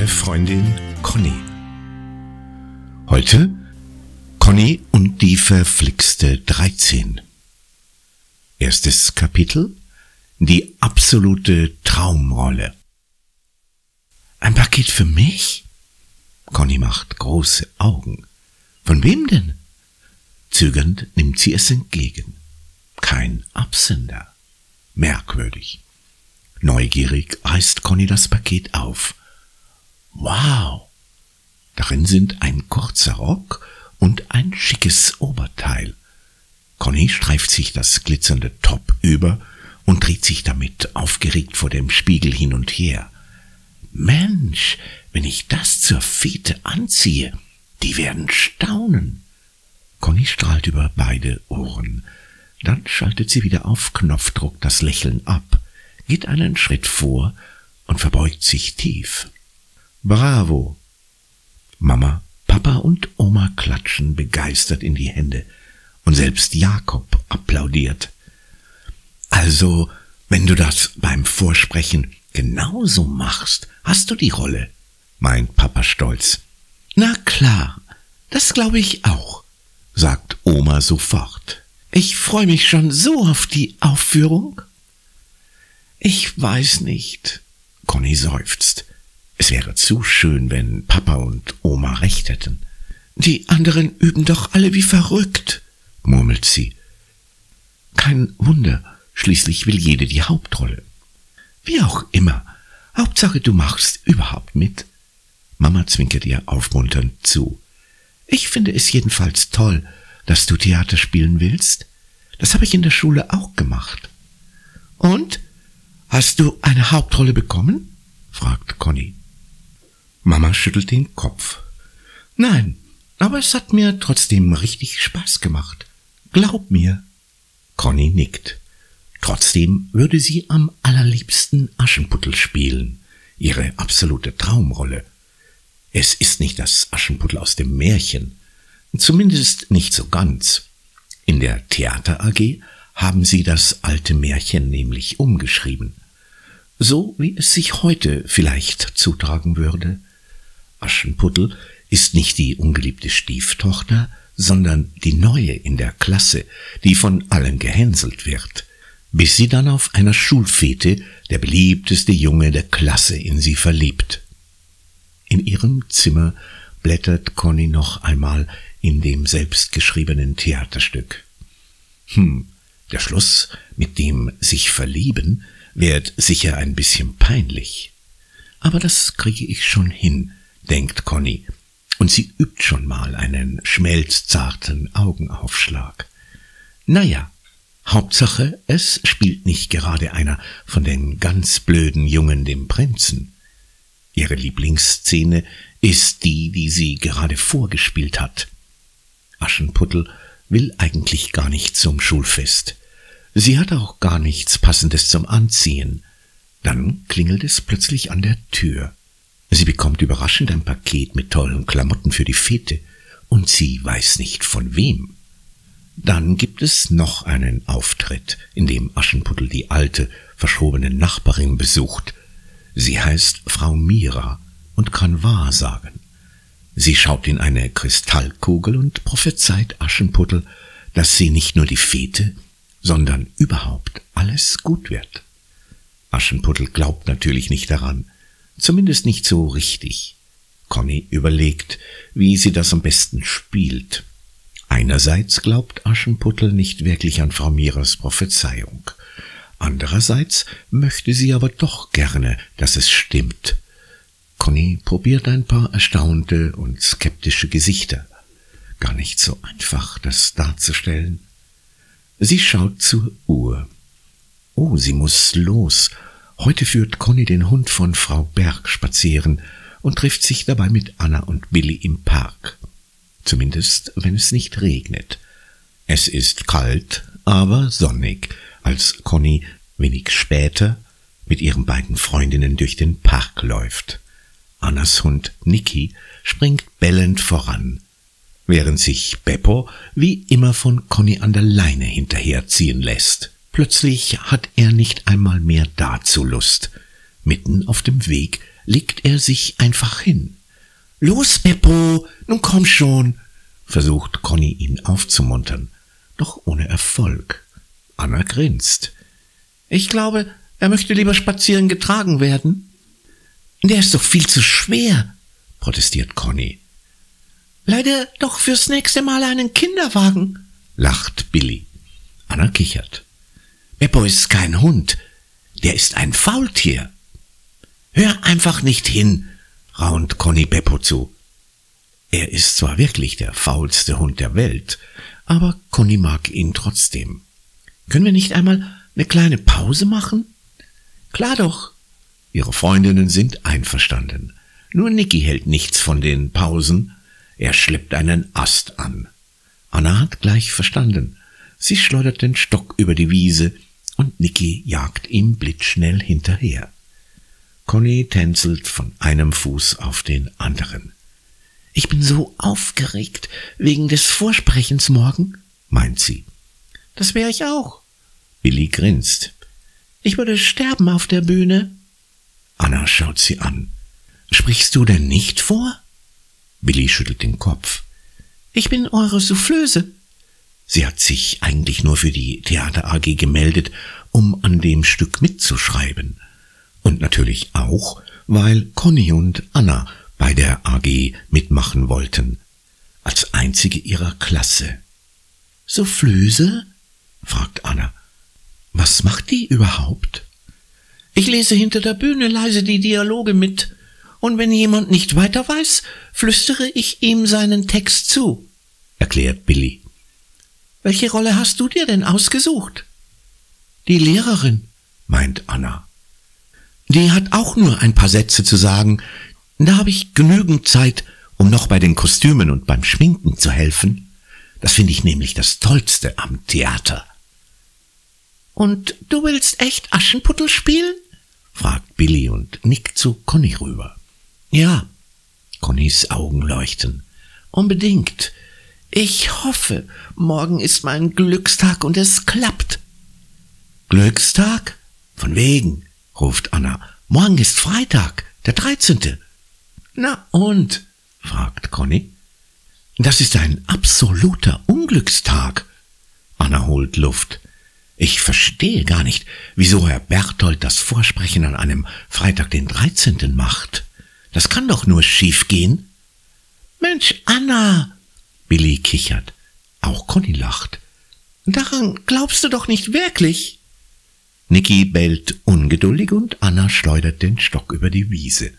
deine Freundin Conny. Heute Conny und die verflixte 13. Erstes Kapitel Die absolute Traumrolle. Ein Paket für mich? Conny macht große Augen. Von wem denn? Zögernd nimmt sie es entgegen. Kein Absender. Merkwürdig. Neugierig reißt Conny das Paket auf. Wow! Darin sind ein kurzer Rock und ein schickes Oberteil. Conny streift sich das glitzernde Top über und dreht sich damit aufgeregt vor dem Spiegel hin und her. Mensch, wenn ich das zur Fete anziehe, die werden staunen. Conny strahlt über beide Ohren. Dann schaltet sie wieder auf Knopfdruck das Lächeln ab, geht einen Schritt vor und verbeugt sich tief. Bravo! Mama, Papa und Oma klatschen begeistert in die Hände, und selbst Jakob applaudiert. Also, wenn du das beim Vorsprechen genauso machst, hast du die Rolle, meint Papa stolz. Na klar, das glaube ich auch, sagt Oma sofort. Ich freue mich schon so auf die Aufführung. Ich weiß nicht. Conny seufzt. Es wäre zu schön, wenn Papa und Oma recht hätten. Die anderen üben doch alle wie verrückt, murmelt sie. Kein Wunder, schließlich will jede die Hauptrolle. Wie auch immer, Hauptsache du machst überhaupt mit. Mama zwinkert ihr aufmunternd zu. Ich finde es jedenfalls toll, dass du Theater spielen willst. Das habe ich in der Schule auch gemacht. Und? Hast du eine Hauptrolle bekommen? fragt Conny. Mama schüttelt den Kopf. Nein, aber es hat mir trotzdem richtig Spaß gemacht. Glaub mir. Conny nickt. Trotzdem würde sie am allerliebsten Aschenputtel spielen, ihre absolute Traumrolle. Es ist nicht das Aschenputtel aus dem Märchen, zumindest nicht so ganz. In der Theater AG haben sie das alte Märchen nämlich umgeschrieben, so wie es sich heute vielleicht zutragen würde. Aschenputtel ist nicht die ungeliebte Stieftochter, sondern die neue in der Klasse, die von allen gehänselt wird, bis sie dann auf einer Schulfete der beliebteste Junge der Klasse in sie verliebt. In ihrem Zimmer blättert Conny noch einmal in dem selbstgeschriebenen Theaterstück. Hm, der Schluss mit dem sich verlieben wird sicher ein bisschen peinlich. Aber das kriege ich schon hin, denkt Conny, und sie übt schon mal einen schmelzzarten Augenaufschlag. Naja, Hauptsache, es spielt nicht gerade einer von den ganz blöden Jungen dem Prinzen. Ihre Lieblingsszene ist die, die sie gerade vorgespielt hat. Aschenputtel will eigentlich gar nicht zum Schulfest. Sie hat auch gar nichts Passendes zum Anziehen. Dann klingelt es plötzlich an der Tür. Sie bekommt überraschend ein Paket mit tollen Klamotten für die Fete, und sie weiß nicht von wem. Dann gibt es noch einen Auftritt, in dem Aschenputtel die alte, verschobene Nachbarin besucht. Sie heißt Frau Mira und kann Wahrsagen. Sie schaut in eine Kristallkugel und prophezeit Aschenputtel, dass sie nicht nur die Fete, sondern überhaupt alles gut wird. Aschenputtel glaubt natürlich nicht daran, Zumindest nicht so richtig. Conny überlegt, wie sie das am besten spielt. Einerseits glaubt Aschenputtel nicht wirklich an Frau Miras Prophezeiung. Andererseits möchte sie aber doch gerne, dass es stimmt. Conny probiert ein paar erstaunte und skeptische Gesichter. Gar nicht so einfach, das darzustellen. Sie schaut zur Uhr. Oh, sie muss los Heute führt Conny den Hund von Frau Berg spazieren und trifft sich dabei mit Anna und Billy im Park. Zumindest, wenn es nicht regnet. Es ist kalt, aber sonnig, als Conny wenig später mit ihren beiden Freundinnen durch den Park läuft. Annas Hund Niki springt bellend voran, während sich Beppo wie immer von Conny an der Leine hinterherziehen lässt. Plötzlich hat er nicht einmal mehr dazu Lust. Mitten auf dem Weg legt er sich einfach hin. Los, Beppo, nun komm schon, versucht Conny ihn aufzumuntern, doch ohne Erfolg. Anna grinst. Ich glaube, er möchte lieber spazieren getragen werden. Der ist doch viel zu schwer, protestiert Conny. Leider doch fürs nächste Mal einen Kinderwagen, lacht Billy. Anna kichert. Beppo ist kein Hund, der ist ein Faultier. Hör einfach nicht hin, raunt Conny Beppo zu. Er ist zwar wirklich der faulste Hund der Welt, aber Conny mag ihn trotzdem. Können wir nicht einmal eine kleine Pause machen? Klar doch. Ihre Freundinnen sind einverstanden. Nur Nicky hält nichts von den Pausen. Er schleppt einen Ast an. Anna hat gleich verstanden. Sie schleudert den Stock über die Wiese und Nicky jagt ihm blitzschnell hinterher. Conny tänzelt von einem Fuß auf den anderen. Ich bin so aufgeregt wegen des Vorsprechens morgen, meint sie. Das wäre ich auch. Billy grinst. Ich würde sterben auf der Bühne. Anna schaut sie an. Sprichst du denn nicht vor? Billy schüttelt den Kopf. Ich bin eure Soufflöse. Sie hat sich eigentlich nur für die Theater AG gemeldet, um an dem Stück mitzuschreiben. Und natürlich auch, weil Conny und Anna bei der AG mitmachen wollten, als einzige ihrer Klasse. Soufflöse? fragt Anna. Was macht die überhaupt? Ich lese hinter der Bühne leise die Dialoge mit, und wenn jemand nicht weiter weiß, flüstere ich ihm seinen Text zu, erklärt Billy. Welche Rolle hast du dir denn ausgesucht? Die Lehrerin, meint Anna. Die hat auch nur ein paar Sätze zu sagen, da habe ich genügend Zeit, um noch bei den Kostümen und beim Schminken zu helfen. Das finde ich nämlich das Tollste am Theater. Und du willst echt Aschenputtel spielen? fragt Billy und nickt zu Conny rüber. Ja, Connys Augen leuchten. Unbedingt. Ich hoffe, morgen ist mein Glückstag und es klappt. Glückstag? Von wegen, ruft Anna. Morgen ist Freitag, der dreizehnte. Na und? fragt Conny. Das ist ein absoluter Unglückstag. Anna holt Luft. Ich verstehe gar nicht, wieso Herr Berthold das Vorsprechen an einem Freitag den 13. macht. Das kann doch nur schief gehen. Mensch, Anna! Billy kichert. Auch Conny lacht. Daran glaubst du doch nicht wirklich. Nicky bellt ungeduldig und Anna schleudert den Stock über die Wiese.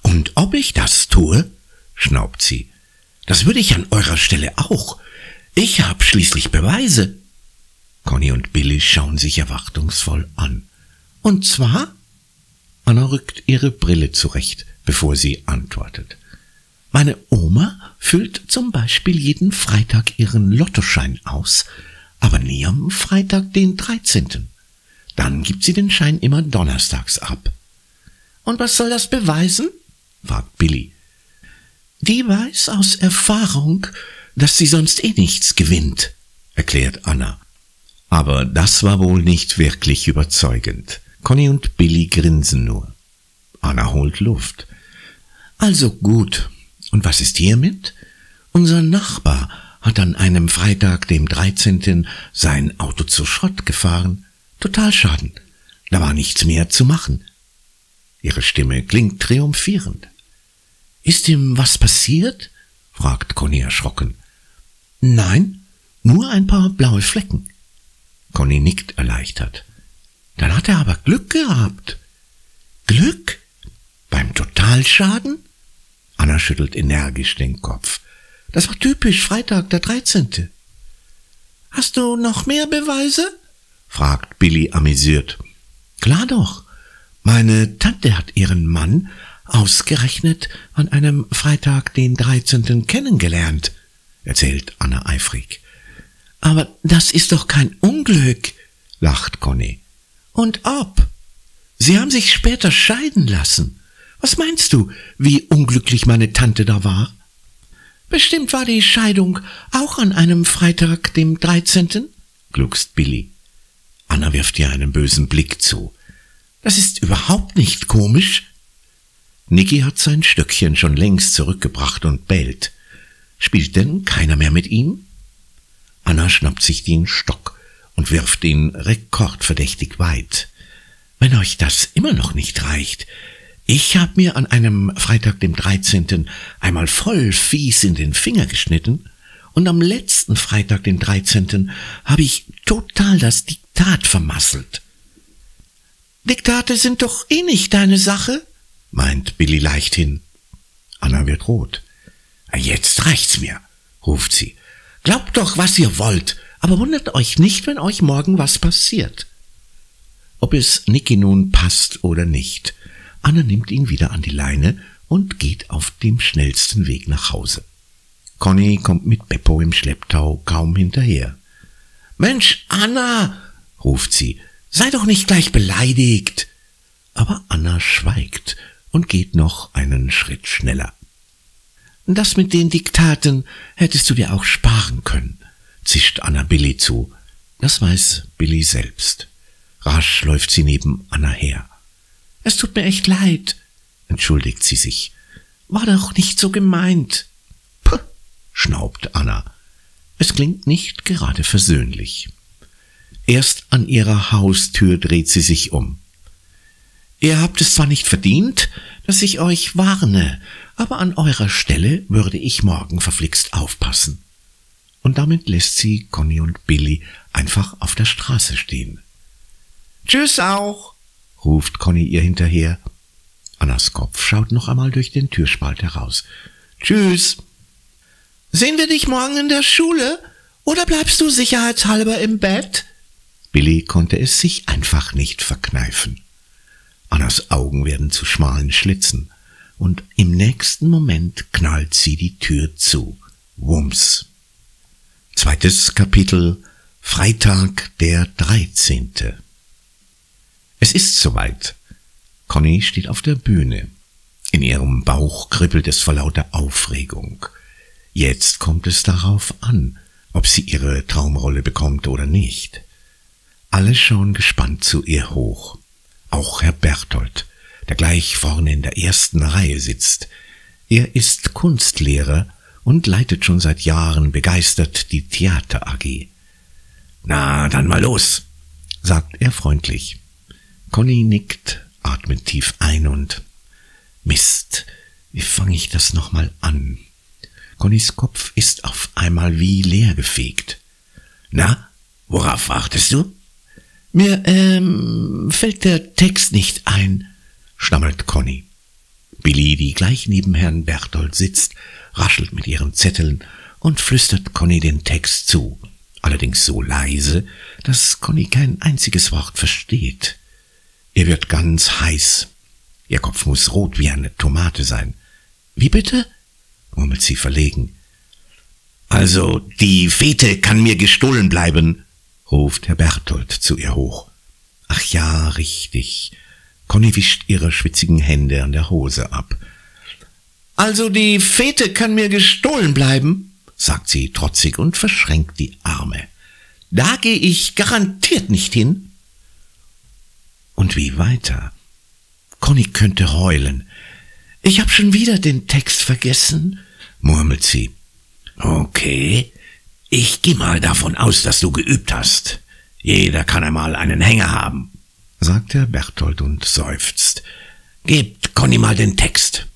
Und ob ich das tue? schnaubt sie. Das würde ich an eurer Stelle auch. Ich hab schließlich Beweise. Conny und Billy schauen sich erwartungsvoll an. Und zwar? Anna rückt ihre Brille zurecht, bevor sie antwortet. Meine Oma füllt zum Beispiel jeden Freitag ihren Lottoschein aus, aber nie am Freitag den 13. Dann gibt sie den Schein immer donnerstags ab. Und was soll das beweisen? fragt Billy. Die weiß aus Erfahrung, dass sie sonst eh nichts gewinnt, erklärt Anna. Aber das war wohl nicht wirklich überzeugend. Conny und Billy grinsen nur. Anna holt Luft. Also gut. Und was ist hiermit? Unser Nachbar hat an einem Freitag, dem 13. sein Auto zu Schrott gefahren. Totalschaden. Da war nichts mehr zu machen. Ihre Stimme klingt triumphierend. Ist ihm was passiert? fragt Conny erschrocken. Nein, nur ein paar blaue Flecken. Conny nickt erleichtert. Dann hat er aber Glück gehabt. Glück? Beim Totalschaden? Anna schüttelt energisch den Kopf. Das war typisch Freitag der 13. Hast du noch mehr Beweise? fragt Billy amüsiert. Klar doch. Meine Tante hat ihren Mann ausgerechnet an einem Freitag den 13. kennengelernt, erzählt Anna eifrig. Aber das ist doch kein Unglück, lacht Conny. Und ob? Sie haben sich später scheiden lassen. Was meinst du, wie unglücklich meine Tante da war? Bestimmt war die Scheidung auch an einem Freitag, dem 13., gluckst Billy. Anna wirft ihr einen bösen Blick zu. Das ist überhaupt nicht komisch. Niki hat sein Stöckchen schon längst zurückgebracht und bellt. Spielt denn keiner mehr mit ihm? Anna schnappt sich den Stock und wirft ihn rekordverdächtig weit. Wenn euch das immer noch nicht reicht, ich hab mir an einem Freitag dem 13. einmal voll fies in den Finger geschnitten und am letzten Freitag den 13. habe ich total das Diktat vermasselt. Diktate sind doch eh nicht deine Sache, meint Billy leichthin. Anna wird rot. Jetzt reicht's mir, ruft sie. Glaubt doch, was ihr wollt, aber wundert euch nicht, wenn euch morgen was passiert. Ob es Niki nun passt oder nicht, Anna nimmt ihn wieder an die Leine und geht auf dem schnellsten Weg nach Hause. Conny kommt mit Beppo im Schlepptau kaum hinterher. Mensch, Anna, ruft sie, sei doch nicht gleich beleidigt. Aber Anna schweigt und geht noch einen Schritt schneller. Das mit den Diktaten hättest du dir auch sparen können, zischt Anna Billy zu. Das weiß Billy selbst. Rasch läuft sie neben Anna her. Es tut mir echt leid, entschuldigt sie sich. War doch nicht so gemeint. Puh, schnaubt Anna. Es klingt nicht gerade versöhnlich. Erst an ihrer Haustür dreht sie sich um. Ihr habt es zwar nicht verdient, dass ich euch warne, aber an eurer Stelle würde ich morgen verflixt aufpassen. Und damit lässt sie Conny und Billy einfach auf der Straße stehen. Tschüss auch, ruft Conny ihr hinterher. Annas Kopf schaut noch einmal durch den Türspalt heraus. Tschüss. Sehen wir dich morgen in der Schule oder bleibst du sicherheitshalber im Bett? Billy konnte es sich einfach nicht verkneifen. Annas Augen werden zu schmalen Schlitzen, und im nächsten Moment knallt sie die Tür zu. Wumms. Zweites Kapitel Freitag der 13. Es ist soweit. Conny steht auf der Bühne. In ihrem Bauch kribbelt es vor lauter Aufregung. Jetzt kommt es darauf an, ob sie ihre Traumrolle bekommt oder nicht. Alle schauen gespannt zu ihr hoch auch Herr Berthold, der gleich vorne in der ersten Reihe sitzt. Er ist Kunstlehrer und leitet schon seit Jahren begeistert die Theater AG. Na, dann mal los, sagt er freundlich. Conny nickt, atmet tief ein und Mist, wie fange ich das nochmal an? Connys Kopf ist auf einmal wie leer gefegt. Na, worauf wartest du? Mir ähm, fällt der Text nicht ein, stammelt Conny. Billy, die gleich neben Herrn Berthold sitzt, raschelt mit ihren Zetteln und flüstert Conny den Text zu, allerdings so leise, dass Conny kein einziges Wort versteht. Er wird ganz heiß. Ihr Kopf muss rot wie eine Tomate sein. Wie bitte? murmelt sie verlegen. Also, die Fete kann mir gestohlen bleiben, ruft Herr Berthold zu ihr hoch. Ach ja, richtig. Conny wischt ihre schwitzigen Hände an der Hose ab. Also die Fete kann mir gestohlen bleiben, sagt sie trotzig und verschränkt die Arme. Da gehe ich garantiert nicht hin. Und wie weiter? Conny könnte heulen. Ich hab schon wieder den Text vergessen, murmelt sie. Okay, ich geh mal davon aus, dass du geübt hast. Jeder kann einmal einen Hänger haben, sagt Herr Berthold und seufzt. Gebt Conny mal den Text.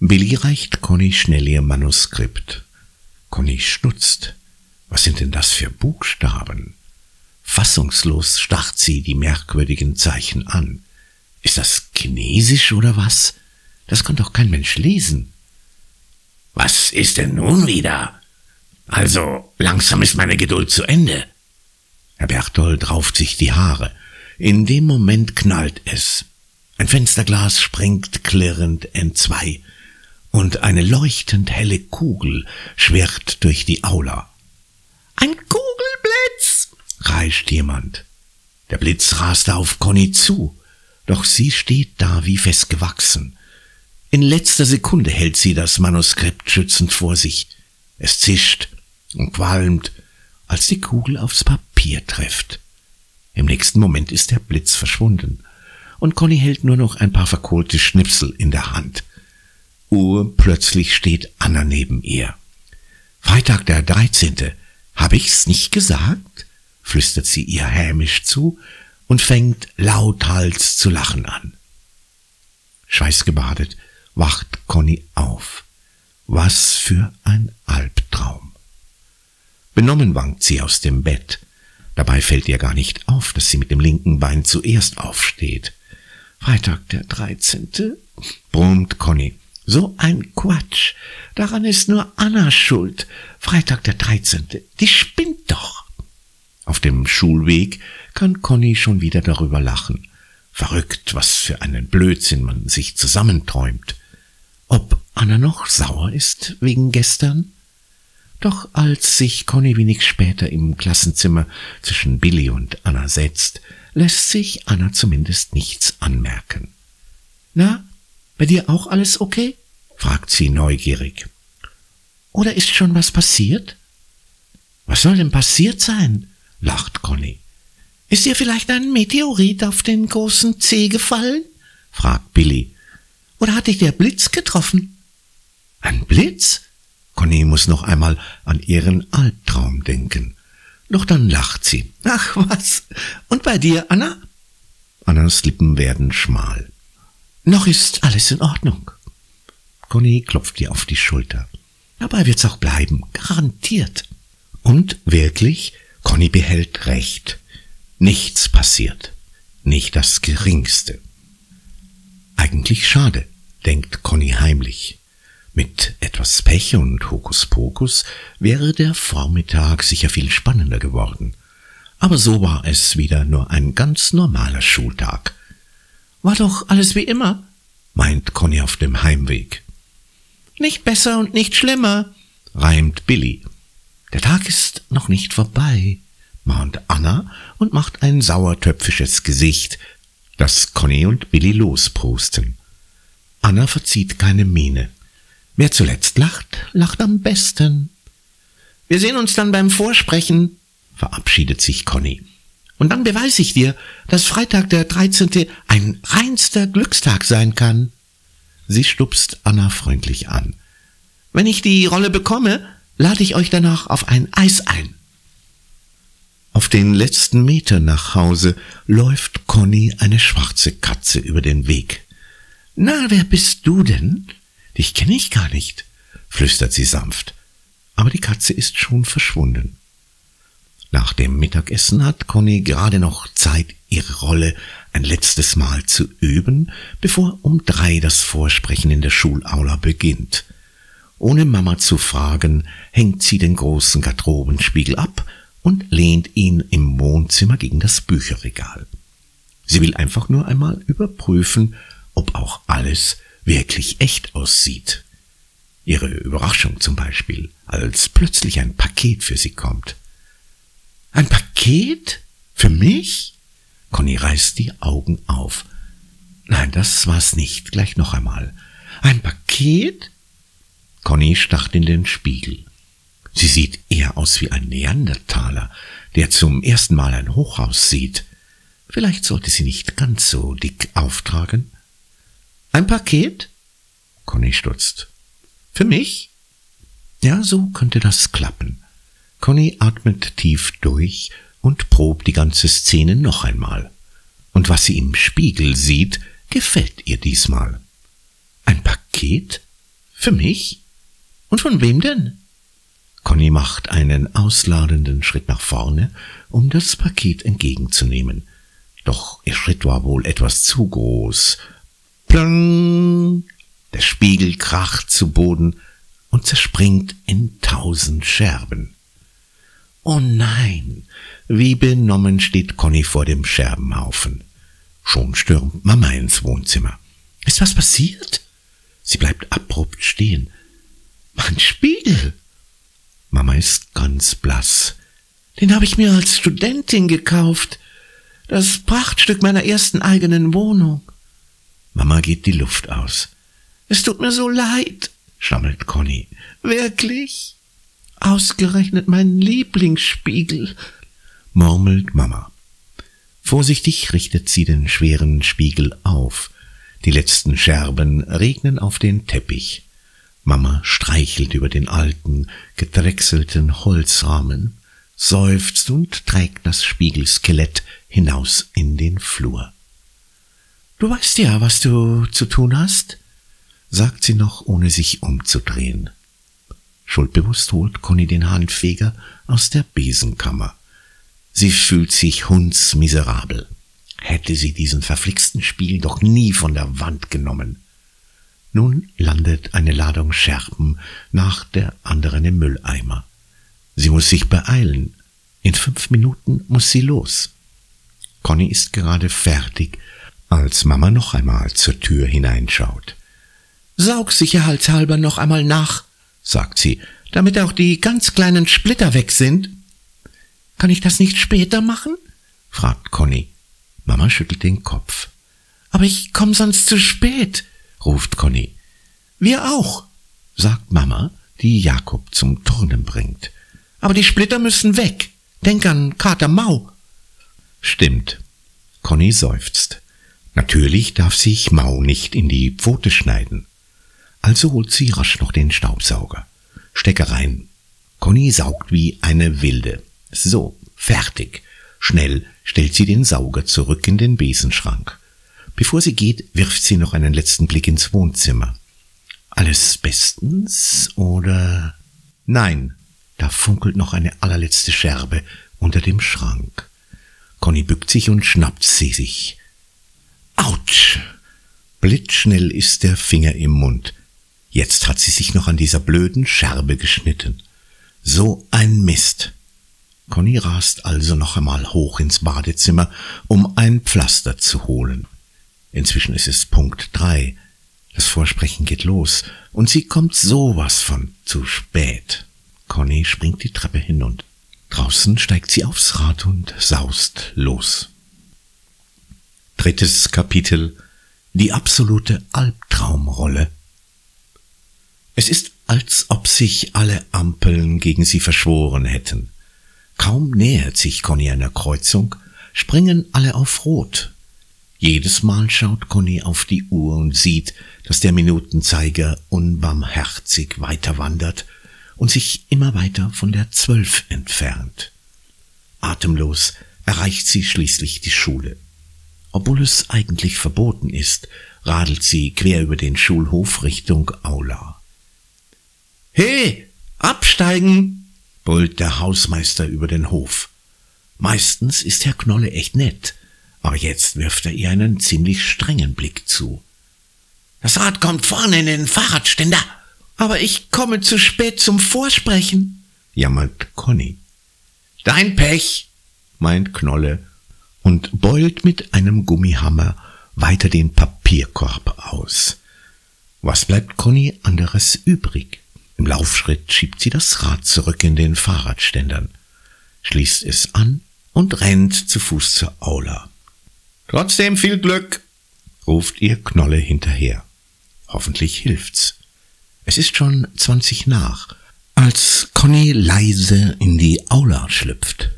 Billy reicht Conny schnell ihr Manuskript. Conny stutzt. Was sind denn das für Buchstaben? Fassungslos starrt sie die merkwürdigen Zeichen an. Ist das Chinesisch oder was? Das kann doch kein Mensch lesen. Was ist denn nun wieder? Also, langsam ist meine Geduld zu Ende. Herr Berthold rauft sich die Haare. In dem Moment knallt es. Ein Fensterglas springt klirrend entzwei und eine leuchtend helle Kugel schwirrt durch die Aula. Ein Kugelblitz! Kreischt jemand. Der Blitz rast auf Conny zu, doch sie steht da wie festgewachsen. In letzter Sekunde hält sie das Manuskript schützend vor sich. Es zischt und qualmt, als die Kugel aufs Papier trifft. Im nächsten Moment ist der Blitz verschwunden und Conny hält nur noch ein paar verkohlte Schnipsel in der Hand. Urplötzlich steht Anna neben ihr. Freitag der 13. Hab ich's nicht gesagt? Flüstert sie ihr hämisch zu und fängt lauthals zu lachen an. Schweißgebadet wacht Conny auf. Was für ein Albtraum. Benommen wankt sie aus dem Bett. Dabei fällt ihr gar nicht auf, dass sie mit dem linken Bein zuerst aufsteht. Freitag der 13. brummt Conny. So ein Quatsch. Daran ist nur Anna schuld. Freitag der 13. Die spinnt doch. Auf dem Schulweg kann Conny schon wieder darüber lachen. Verrückt, was für einen Blödsinn man sich zusammenträumt. Ob Anna noch sauer ist wegen gestern? Doch als sich Conny wenig später im Klassenzimmer zwischen Billy und Anna setzt, lässt sich Anna zumindest nichts anmerken. Na, bei dir auch alles okay? fragt sie neugierig. Oder ist schon was passiert? Was soll denn passiert sein? Lacht Conny. Ist dir vielleicht ein Meteorit auf den großen Zeh gefallen? fragt Billy. Oder hat dich der Blitz getroffen? Ein Blitz? Conny muss noch einmal an ihren Albtraum denken. Doch dann lacht sie. Ach was. Und bei dir, Anna? Annas Lippen werden schmal. Noch ist alles in Ordnung. Conny klopft ihr auf die Schulter. Dabei wird's auch bleiben, garantiert. Und wirklich, Conny behält recht. Nichts passiert. Nicht das geringste. Eigentlich schade, denkt Conny heimlich. Mit etwas Pech und Hokuspokus wäre der Vormittag sicher viel spannender geworden. Aber so war es wieder nur ein ganz normaler Schultag. War doch alles wie immer, meint Conny auf dem Heimweg. Nicht besser und nicht schlimmer, reimt Billy. Der Tag ist noch nicht vorbei, mahnt Anna und macht ein sauertöpfisches Gesicht, das Conny und Billy losprosten. Anna verzieht keine Miene. Wer zuletzt lacht, lacht am besten. Wir sehen uns dann beim Vorsprechen, verabschiedet sich Conny. Und dann beweise ich dir, dass Freitag der 13. ein reinster Glückstag sein kann. Sie stupst Anna freundlich an. Wenn ich die Rolle bekomme, lade ich euch danach auf ein Eis ein. Auf den letzten Meter nach Hause läuft Conny eine schwarze Katze über den Weg. Na, wer bist du denn? Dich kenne ich gar nicht, flüstert sie sanft. Aber die Katze ist schon verschwunden. Nach dem Mittagessen hat Conny gerade noch Zeit, ihre Rolle ein letztes Mal zu üben, bevor um drei das Vorsprechen in der Schulaula beginnt. Ohne Mama zu fragen, hängt sie den großen Garderobenspiegel ab und lehnt ihn im Wohnzimmer gegen das Bücherregal. Sie will einfach nur einmal überprüfen, ob auch alles wirklich echt aussieht. Ihre Überraschung zum Beispiel, als plötzlich ein Paket für sie kommt. Ein Paket? Für mich? Conny reißt die Augen auf. Nein, das war's nicht. Gleich noch einmal. Ein Paket? Conny starrt in den Spiegel. Sie sieht eher aus wie ein Neandertaler, der zum ersten Mal ein Hochhaus sieht. Vielleicht sollte sie nicht ganz so dick auftragen. Ein Paket? Conny stutzt. Für mich? Ja, so könnte das klappen. Conny atmet tief durch und probt die ganze Szene noch einmal. Und was sie im Spiegel sieht, gefällt ihr diesmal. Ein Paket? Für mich? Und von wem denn? Conny macht einen ausladenden Schritt nach vorne, um das Paket entgegenzunehmen. Doch ihr Schritt war wohl etwas zu groß. Plang! Der Spiegel kracht zu Boden und zerspringt in tausend Scherben. Oh nein! Wie benommen steht Conny vor dem Scherbenhaufen. Schon stürmt Mama ins Wohnzimmer. Ist was passiert? Sie bleibt abrupt stehen. Mein Spiegel! Mama ist ganz blass. Den habe ich mir als Studentin gekauft. Das Prachtstück meiner ersten eigenen Wohnung. Mama geht die Luft aus. Es tut mir so leid, stammelt Conny. Wirklich? Ausgerechnet mein Lieblingsspiegel, murmelt Mama. Vorsichtig richtet sie den schweren Spiegel auf. Die letzten Scherben regnen auf den Teppich. Mama streichelt über den alten, gedrechselten Holzrahmen, seufzt und trägt das Spiegelskelett hinaus in den Flur. Du weißt ja, was du zu tun hast, sagt sie noch, ohne sich umzudrehen. Schuldbewusst holt Conny den Handfeger aus der Besenkammer. Sie fühlt sich hundsmiserabel. Hätte sie diesen verflixten Spiel doch nie von der Wand genommen. Nun landet eine Ladung Scherben nach der anderen im Mülleimer. Sie muss sich beeilen. In fünf Minuten muss sie los. Conny ist gerade fertig, als Mama noch einmal zur Tür hineinschaut. Saug sicherheitshalber noch einmal nach, sagt sie, damit auch die ganz kleinen Splitter weg sind. Kann ich das nicht später machen? fragt Conny. Mama schüttelt den Kopf. Aber ich komm sonst zu spät, ruft Conny. Wir auch, sagt Mama, die Jakob zum Turnen bringt. Aber die Splitter müssen weg. Denk an Kater Mau. Stimmt. Conny seufzt. Natürlich darf sich Mau nicht in die Pfote schneiden. Also holt sie rasch noch den Staubsauger. Stecke rein. Conny saugt wie eine Wilde. So, fertig. Schnell stellt sie den Sauger zurück in den Besenschrank. Bevor sie geht, wirft sie noch einen letzten Blick ins Wohnzimmer. Alles bestens oder? Nein, da funkelt noch eine allerletzte Scherbe unter dem Schrank. Conny bückt sich und schnappt sie sich. Autsch! Blitzschnell ist der Finger im Mund. Jetzt hat sie sich noch an dieser blöden Scherbe geschnitten. So ein Mist. Conny rast also noch einmal hoch ins Badezimmer, um ein Pflaster zu holen. Inzwischen ist es Punkt drei. Das Vorsprechen geht los, und sie kommt sowas von zu spät. Conny springt die Treppe hinunter. Draußen steigt sie aufs Rad und saust los. Drittes Kapitel Die absolute Albtraumrolle es ist, als ob sich alle Ampeln gegen sie verschworen hätten. Kaum nähert sich Conny einer Kreuzung, springen alle auf Rot. Jedes Mal schaut Conny auf die Uhr und sieht, dass der Minutenzeiger unbarmherzig weiter wandert und sich immer weiter von der Zwölf entfernt. Atemlos erreicht sie schließlich die Schule. Obwohl es eigentlich verboten ist, radelt sie quer über den Schulhof Richtung Aula. He, absteigen, brüllt der Hausmeister über den Hof. Meistens ist Herr Knolle echt nett, aber jetzt wirft er ihr einen ziemlich strengen Blick zu. Das Rad kommt vorne in den Fahrradständer, aber ich komme zu spät zum Vorsprechen, jammert Conny. Dein Pech, meint Knolle und beult mit einem Gummihammer weiter den Papierkorb aus. Was bleibt Conny anderes übrig? Im Laufschritt schiebt sie das Rad zurück in den Fahrradständern, schließt es an und rennt zu Fuß zur Aula. Trotzdem viel Glück, ruft ihr Knolle hinterher. Hoffentlich hilft's. Es ist schon zwanzig nach, als Conny leise in die Aula schlüpft.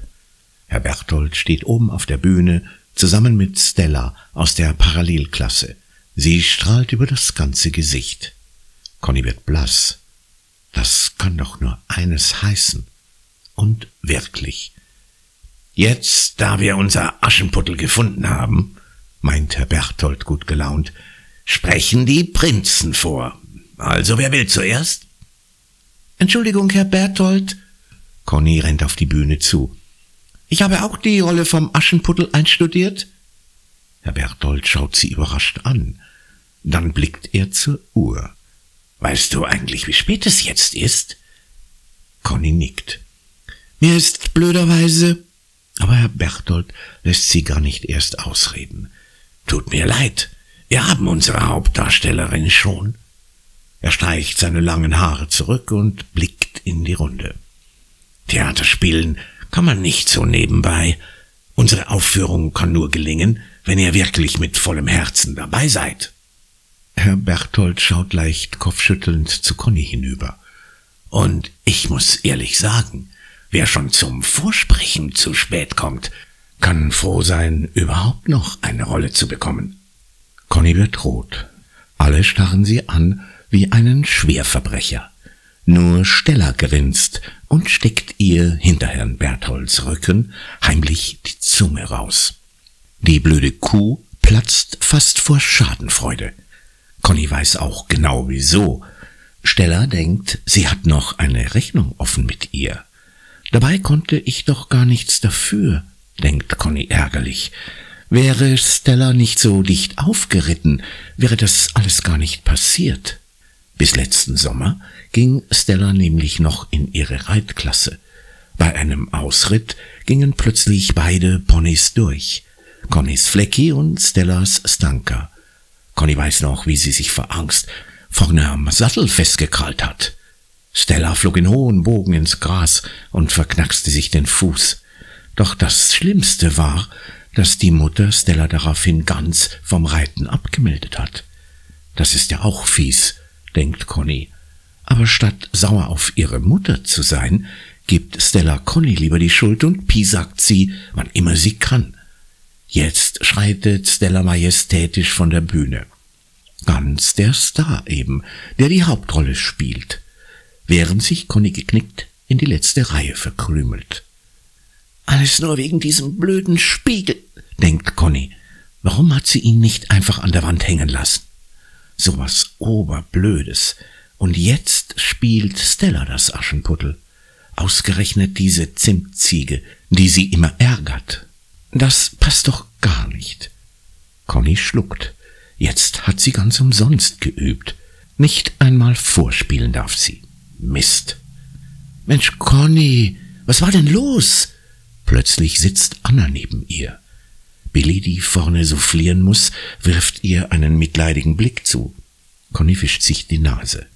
Herr Berthold steht oben auf der Bühne zusammen mit Stella aus der Parallelklasse. Sie strahlt über das ganze Gesicht. Conny wird blass. Das kann doch nur eines heißen. Und wirklich. Jetzt, da wir unser Aschenputtel gefunden haben, meint Herr Berthold gut gelaunt, sprechen die Prinzen vor. Also wer will zuerst? Entschuldigung, Herr Berthold. Conny rennt auf die Bühne zu. Ich habe auch die Rolle vom Aschenputtel einstudiert. Herr Berthold schaut sie überrascht an. Dann blickt er zur Uhr. Weißt du eigentlich, wie spät es jetzt ist? Conny nickt. Mir ist blöderweise. Aber Herr Berthold lässt sie gar nicht erst ausreden. Tut mir leid. Wir haben unsere Hauptdarstellerin schon. Er streicht seine langen Haare zurück und blickt in die Runde. Theater spielen kann man nicht so nebenbei. Unsere Aufführung kann nur gelingen, wenn ihr wirklich mit vollem Herzen dabei seid. Herr Berthold schaut leicht kopfschüttelnd zu Conny hinüber. Und ich muss ehrlich sagen, wer schon zum Vorsprechen zu spät kommt, kann froh sein, überhaupt noch eine Rolle zu bekommen. Conny wird rot. Alle starren sie an wie einen Schwerverbrecher. Nur Stella grinst und steckt ihr hinter Herrn Bertholds Rücken heimlich die Zunge raus. Die blöde Kuh platzt fast vor Schadenfreude. Conny weiß auch genau wieso. Stella denkt, sie hat noch eine Rechnung offen mit ihr. Dabei konnte ich doch gar nichts dafür, denkt Conny ärgerlich. Wäre Stella nicht so dicht aufgeritten, wäre das alles gar nicht passiert. Bis letzten Sommer ging Stella nämlich noch in ihre Reitklasse. Bei einem Ausritt gingen plötzlich beide Ponys durch. Connys Flecki und Stellas Stanka. Conny weiß noch, wie sie sich vor Angst vorne am Sattel festgekrallt hat. Stella flog in hohen Bogen ins Gras und verknackste sich den Fuß. Doch das Schlimmste war, dass die Mutter Stella daraufhin ganz vom Reiten abgemeldet hat. Das ist ja auch fies, denkt Conny. Aber statt sauer auf ihre Mutter zu sein, gibt Stella Conny lieber die Schuld und piesackt sie, wann immer sie kann. Jetzt schreitet Stella majestätisch von der Bühne. Ganz der Star eben, der die Hauptrolle spielt, während sich Conny geknickt in die letzte Reihe verkrümelt. Alles nur wegen diesem blöden Spiegel, denkt Conny. Warum hat sie ihn nicht einfach an der Wand hängen lassen? So was Oberblödes. Und jetzt spielt Stella das Aschenputtel. Ausgerechnet diese Zimtziege, die sie immer ärgert. Das passt doch gar nicht. Conny schluckt. Jetzt hat sie ganz umsonst geübt. Nicht einmal vorspielen darf sie. Mist. Mensch, Conny, was war denn los? Plötzlich sitzt Anna neben ihr. Billy, die vorne soufflieren muss, wirft ihr einen mitleidigen Blick zu. Conny wischt sich die Nase.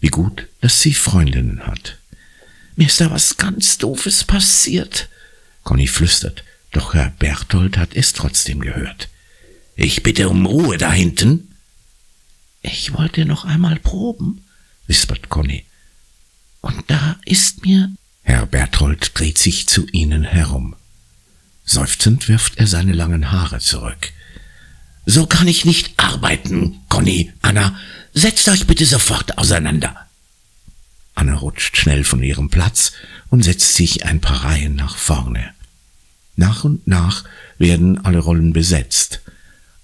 Wie gut, dass sie Freundinnen hat. Mir ist da was ganz Doofes passiert. Conny flüstert. Doch Herr Berthold hat es trotzdem gehört. Ich bitte um Ruhe da hinten. Ich wollte noch einmal proben, wispert Conny. Und da ist mir. Herr Berthold dreht sich zu ihnen herum. Seufzend wirft er seine langen Haare zurück. So kann ich nicht arbeiten, Conny, Anna. Setzt euch bitte sofort auseinander. Anna rutscht schnell von ihrem Platz und setzt sich ein paar Reihen nach vorne. Nach und nach werden alle Rollen besetzt.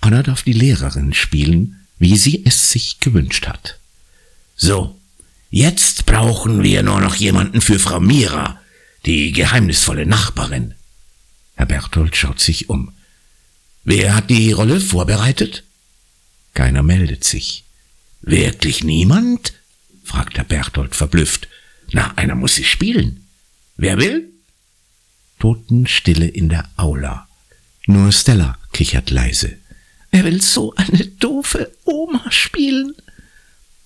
Anna darf die Lehrerin spielen, wie sie es sich gewünscht hat. So, jetzt brauchen wir nur noch jemanden für Frau Mira, die geheimnisvolle Nachbarin. Herr Berthold schaut sich um. Wer hat die Rolle vorbereitet? Keiner meldet sich. Wirklich niemand? fragt Herr Berthold verblüfft. Na, einer muss sie spielen. Wer will? Totenstille in der Aula. Nur Stella kichert leise. Er will so eine doofe Oma spielen.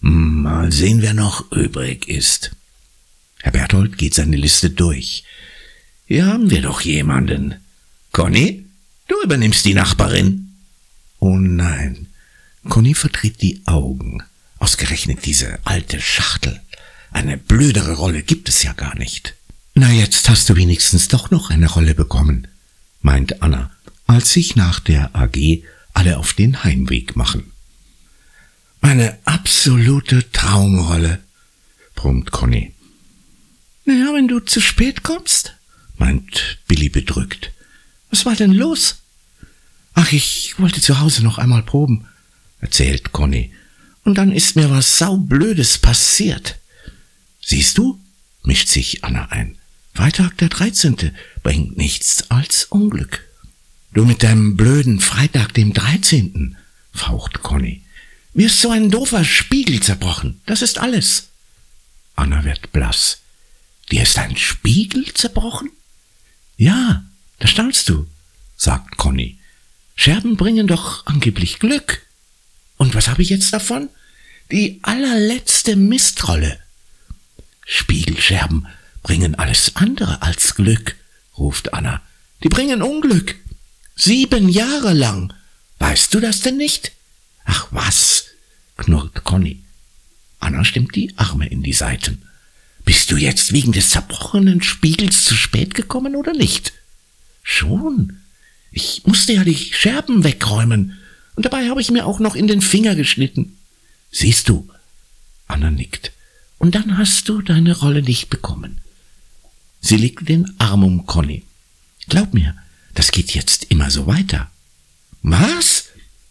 Mal sehen, wer noch übrig ist. Herr Berthold geht seine Liste durch. Hier haben wir doch jemanden. Conny, du übernimmst die Nachbarin. Oh nein. Conny verdreht die Augen. Ausgerechnet diese alte Schachtel. Eine blödere Rolle gibt es ja gar nicht. Na, jetzt hast du wenigstens doch noch eine Rolle bekommen, meint Anna, als sich nach der AG alle auf den Heimweg machen. Eine absolute Traumrolle, brummt Conny. Naja, wenn du zu spät kommst, meint Billy bedrückt. Was war denn los? Ach, ich wollte zu Hause noch einmal proben, erzählt Conny. Und dann ist mir was saublödes passiert. Siehst du? mischt sich Anna ein. Freitag der 13. bringt nichts als Unglück. Du mit deinem blöden Freitag dem 13. faucht Conny. Mir ist so ein doofer Spiegel zerbrochen. Das ist alles. Anna wird blass. Dir ist ein Spiegel zerbrochen? Ja, da staunst du, sagt Conny. Scherben bringen doch angeblich Glück. Und was habe ich jetzt davon? Die allerletzte Mistrolle. Spiegelscherben bringen alles andere als Glück, ruft Anna. Die bringen Unglück. Sieben Jahre lang. Weißt du das denn nicht? Ach was, knurrt Conny. Anna stimmt die Arme in die Seiten. Bist du jetzt wegen des zerbrochenen Spiegels zu spät gekommen oder nicht? Schon. Ich musste ja die Scherben wegräumen. Und dabei habe ich mir auch noch in den Finger geschnitten. Siehst du? Anna nickt. Und dann hast du deine Rolle nicht bekommen. Sie legte den Arm um Conny. Glaub mir, das geht jetzt immer so weiter. Was?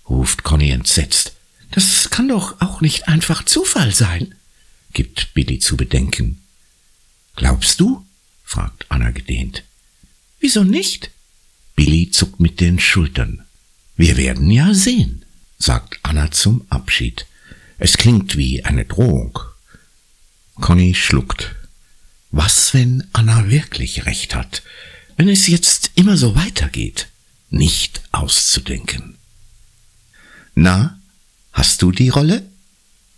ruft Conny entsetzt. Das kann doch auch nicht einfach Zufall sein, gibt Billy zu bedenken. Glaubst du? fragt Anna gedehnt. Wieso nicht? Billy zuckt mit den Schultern. Wir werden ja sehen, sagt Anna zum Abschied. Es klingt wie eine Drohung. Conny schluckt. Was, wenn Anna wirklich recht hat? Wenn es jetzt immer so weitergeht? Nicht auszudenken. Na, hast du die Rolle?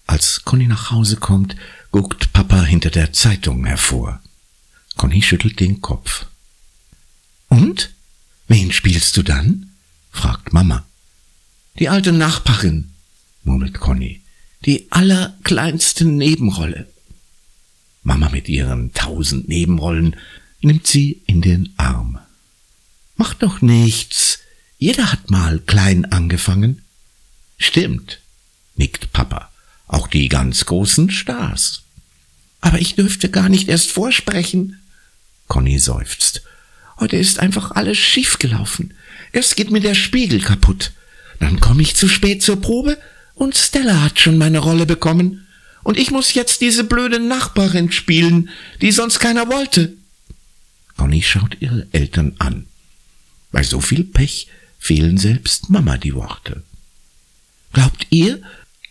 Als Conny nach Hause kommt, guckt Papa hinter der Zeitung hervor. Conny schüttelt den Kopf. Und? Wen spielst du dann? fragt Mama. Die alte Nachbarin, murmelt Conny. Die allerkleinste Nebenrolle. Mama mit ihren tausend Nebenrollen nimmt sie in den Arm. Mach doch nichts. Jeder hat mal klein angefangen. Stimmt, nickt Papa. Auch die ganz großen Stars. Aber ich dürfte gar nicht erst vorsprechen. Conny seufzt. Heute ist einfach alles schiefgelaufen. Erst geht mir der Spiegel kaputt. Dann komme ich zu spät zur Probe und Stella hat schon meine Rolle bekommen. Und ich muss jetzt diese blöde Nachbarin spielen, die sonst keiner wollte. Conny schaut ihre Eltern an. Bei so viel Pech fehlen selbst Mama die Worte. Glaubt ihr,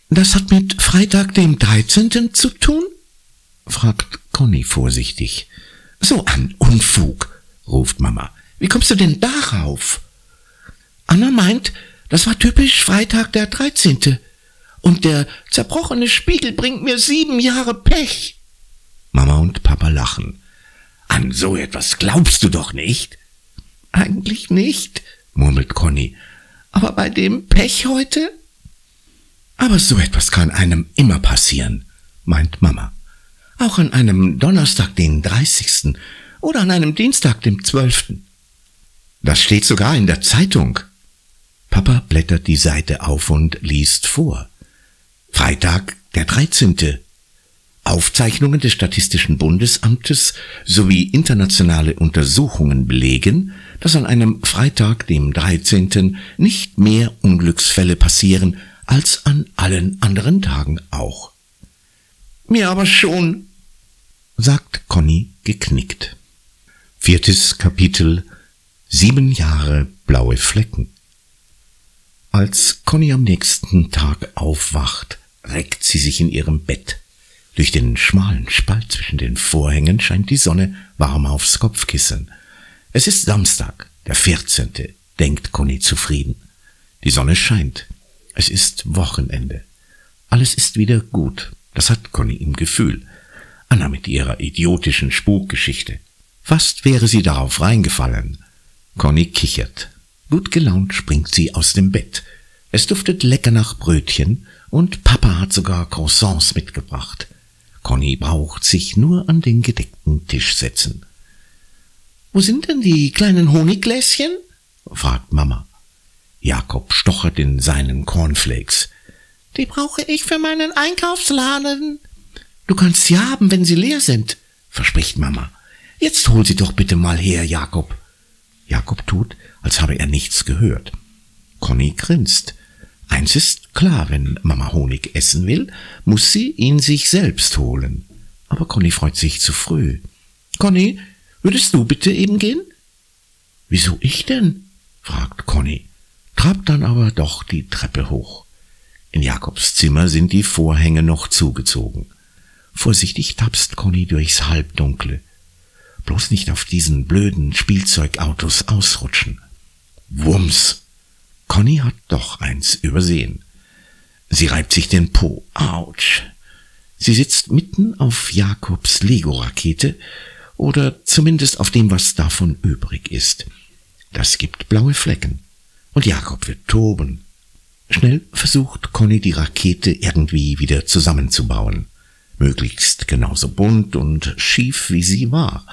das hat mit Freitag dem 13. zu tun? fragt Conny vorsichtig. So ein Unfug, ruft Mama. Wie kommst du denn darauf? Anna meint, das war typisch Freitag der 13. Und der zerbrochene Spiegel bringt mir sieben Jahre Pech. Mama und Papa lachen. An so etwas glaubst du doch nicht. Eigentlich nicht, murmelt Conny. Aber bei dem Pech heute? Aber so etwas kann einem immer passieren, meint Mama. Auch an einem Donnerstag, den 30. oder an einem Dienstag, dem 12. Das steht sogar in der Zeitung. Papa blättert die Seite auf und liest vor. Freitag, der 13. Aufzeichnungen des Statistischen Bundesamtes sowie internationale Untersuchungen belegen, dass an einem Freitag, dem 13. nicht mehr Unglücksfälle passieren als an allen anderen Tagen auch. Mir aber schon, sagt Conny geknickt. Viertes Kapitel Sieben Jahre blaue Flecken. Als Conny am nächsten Tag aufwacht, reckt sie sich in ihrem Bett. Durch den schmalen Spalt zwischen den Vorhängen scheint die Sonne warm aufs Kopfkissen. Es ist Samstag, der vierzehnte, denkt Conny zufrieden. Die Sonne scheint. Es ist Wochenende. Alles ist wieder gut. Das hat Conny im Gefühl. Anna mit ihrer idiotischen Spukgeschichte. Fast wäre sie darauf reingefallen. Conny kichert. Gut gelaunt springt sie aus dem Bett. Es duftet lecker nach Brötchen und Papa hat sogar Croissants mitgebracht. Conny braucht sich nur an den gedeckten Tisch setzen. Wo sind denn die kleinen Honiggläschen? fragt Mama. Jakob stochert in seinen Cornflakes. Die brauche ich für meinen Einkaufsladen. Du kannst sie haben, wenn sie leer sind, verspricht Mama. Jetzt hol sie doch bitte mal her, Jakob. Jakob tut, als habe er nichts gehört. Conny grinst. Eins ist klar, wenn Mama Honig essen will, muss sie ihn sich selbst holen. Aber Conny freut sich zu früh. Conny, würdest du bitte eben gehen? Wieso ich denn? fragt Conny trabt dann aber doch die Treppe hoch. In Jakobs Zimmer sind die Vorhänge noch zugezogen. Vorsichtig tapst Conny durchs Halbdunkle. Bloß nicht auf diesen blöden Spielzeugautos ausrutschen. Wumms! Conny hat doch eins übersehen. Sie reibt sich den Po. Autsch! Sie sitzt mitten auf Jakobs Lego-Rakete oder zumindest auf dem, was davon übrig ist. Das gibt blaue Flecken und Jakob wird toben. Schnell versucht Conny die Rakete irgendwie wieder zusammenzubauen. Möglichst genauso bunt und schief wie sie war.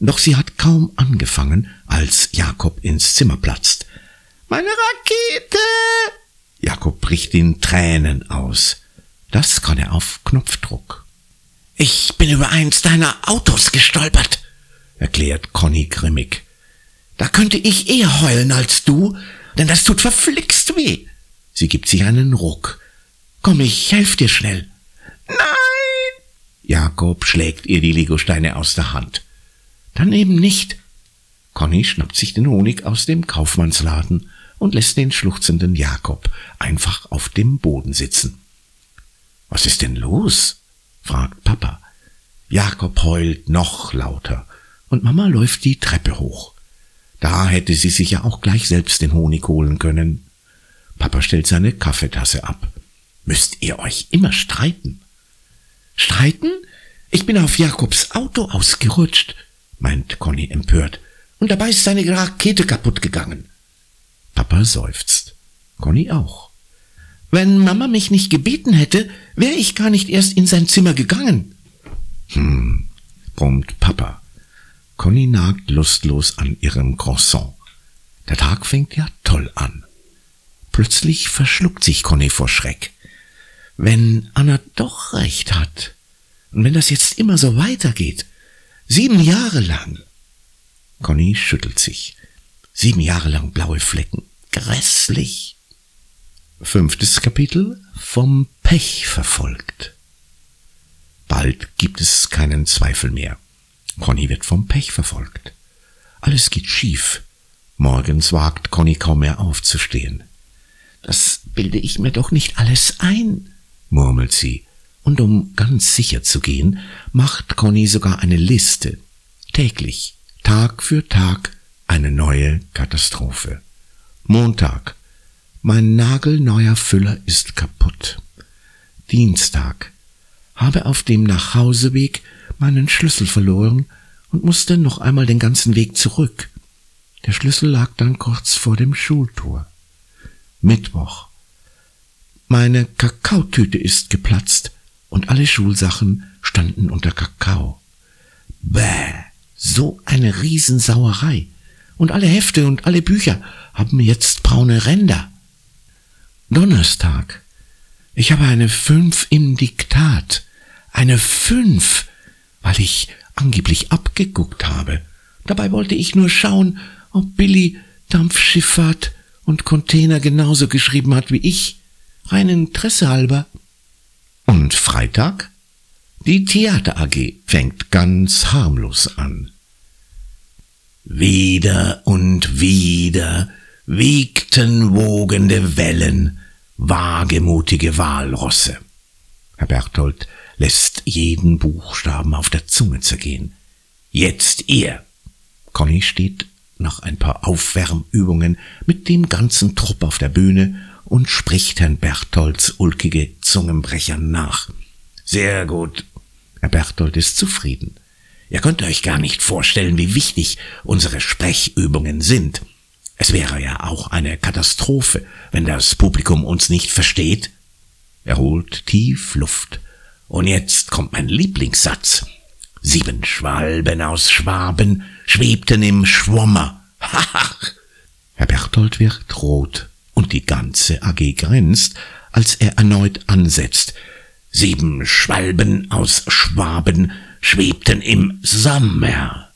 Doch sie hat kaum angefangen, als Jakob ins Zimmer platzt. Meine Rakete! Jakob bricht in Tränen aus. Das kann er auf Knopfdruck. Ich bin über eins deiner Autos gestolpert, erklärt Conny grimmig. Da könnte ich eher heulen als du, denn das tut verflixt weh. Sie gibt sich einen Ruck. Komm, ich helf dir schnell. Nein! Jakob schlägt ihr die Legosteine aus der Hand. Dann eben nicht. Conny schnappt sich den Honig aus dem Kaufmannsladen und lässt den schluchzenden Jakob einfach auf dem Boden sitzen. Was ist denn los? fragt Papa. Jakob heult noch lauter und Mama läuft die Treppe hoch. Da hätte sie sich ja auch gleich selbst den Honig holen können. Papa stellt seine Kaffeetasse ab. Müsst ihr euch immer streiten? Streiten? Ich bin auf Jakobs Auto ausgerutscht, meint Conny empört, und dabei ist seine Rakete kaputt gegangen. Papa seufzt. Conny auch. Wenn Mama mich nicht gebeten hätte, wäre ich gar nicht erst in sein Zimmer gegangen. Hm, brummt Papa. Conny nagt lustlos an ihrem Croissant. Der Tag fängt ja toll an. Plötzlich verschluckt sich Conny vor Schreck. Wenn Anna doch recht hat, und wenn das jetzt immer so weitergeht, sieben Jahre lang. Conny schüttelt sich. Sieben Jahre lang blaue Flecken. Grässlich. Fünftes Kapitel vom Pech verfolgt. Bald gibt es keinen Zweifel mehr. Conny wird vom Pech verfolgt. Alles geht schief. Morgens wagt Conny kaum mehr aufzustehen. Das bilde ich mir doch nicht alles ein, murmelt sie. Und um ganz sicher zu gehen, macht Conny sogar eine Liste. Täglich, Tag für Tag, eine neue Katastrophe. Montag, mein nagelneuer Füller ist kaputt. Dienstag. Habe auf dem Nachhauseweg meinen Schlüssel verloren und musste noch einmal den ganzen Weg zurück. Der Schlüssel lag dann kurz vor dem Schultor. Mittwoch. Meine Kakaotüte ist geplatzt und alle Schulsachen standen unter Kakao. Bäh, so eine Riesensauerei. Und alle Hefte und alle Bücher haben jetzt braune Ränder. Donnerstag. Ich habe eine Fünf im Diktat. Eine Fünf, weil ich angeblich abgeguckt habe. Dabei wollte ich nur schauen, ob Billy Dampfschifffahrt und Container genauso geschrieben hat wie ich. Rein Interesse halber. Und Freitag? Die Theater AG fängt ganz harmlos an. Wieder und wieder wiegten wogende Wellen, wagemutige Walrosse. Herr Berthold lässt jeden Buchstaben auf der Zunge zergehen. Jetzt ihr. Conny steht nach ein paar Aufwärmübungen mit dem ganzen Trupp auf der Bühne und spricht Herrn Bertholds ulkige Zungenbrecher nach. Sehr gut. Herr Berthold ist zufrieden. Ihr könnt euch gar nicht vorstellen, wie wichtig unsere Sprechübungen sind. Es wäre ja auch eine Katastrophe, wenn das Publikum uns nicht versteht. Er holt tief Luft. Und jetzt kommt mein Lieblingssatz. Sieben Schwalben aus Schwaben schwebten im Schwommer. Haha! Herr Berthold wird rot und die ganze AG grinst, als er erneut ansetzt. Sieben Schwalben aus Schwaben schwebten im Sommer.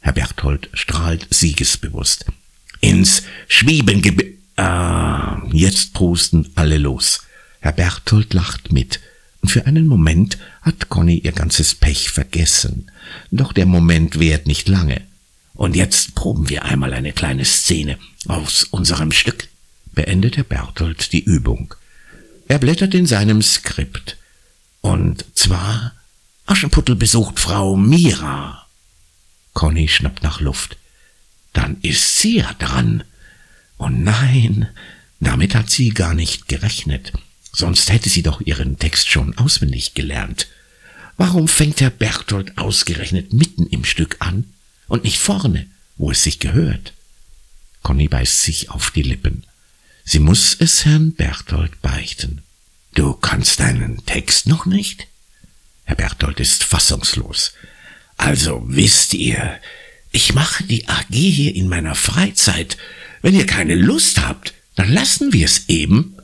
Herr Berthold strahlt siegesbewusst. Ins Schwebengebe... Ah, jetzt prusten alle los. Herr Berthold lacht mit. Und für einen Moment hat Conny ihr ganzes Pech vergessen. Doch der Moment währt nicht lange. Und jetzt proben wir einmal eine kleine Szene aus unserem Stück, beendet Herr Berthold die Übung. Er blättert in seinem Skript. Und zwar Aschenputtel besucht Frau Mira. Conny schnappt nach Luft. Dann ist sie ja dran. Oh nein, damit hat sie gar nicht gerechnet. Sonst hätte sie doch ihren Text schon auswendig gelernt. Warum fängt Herr Berthold ausgerechnet mitten im Stück an und nicht vorne, wo es sich gehört? Conny beißt sich auf die Lippen. Sie muss es Herrn Berthold beichten. Du kannst deinen Text noch nicht? Herr Berthold ist fassungslos. Also wisst ihr, Ich mache die AG hier in meiner Freizeit. Wenn ihr keine Lust habt, dann lassen wir es eben.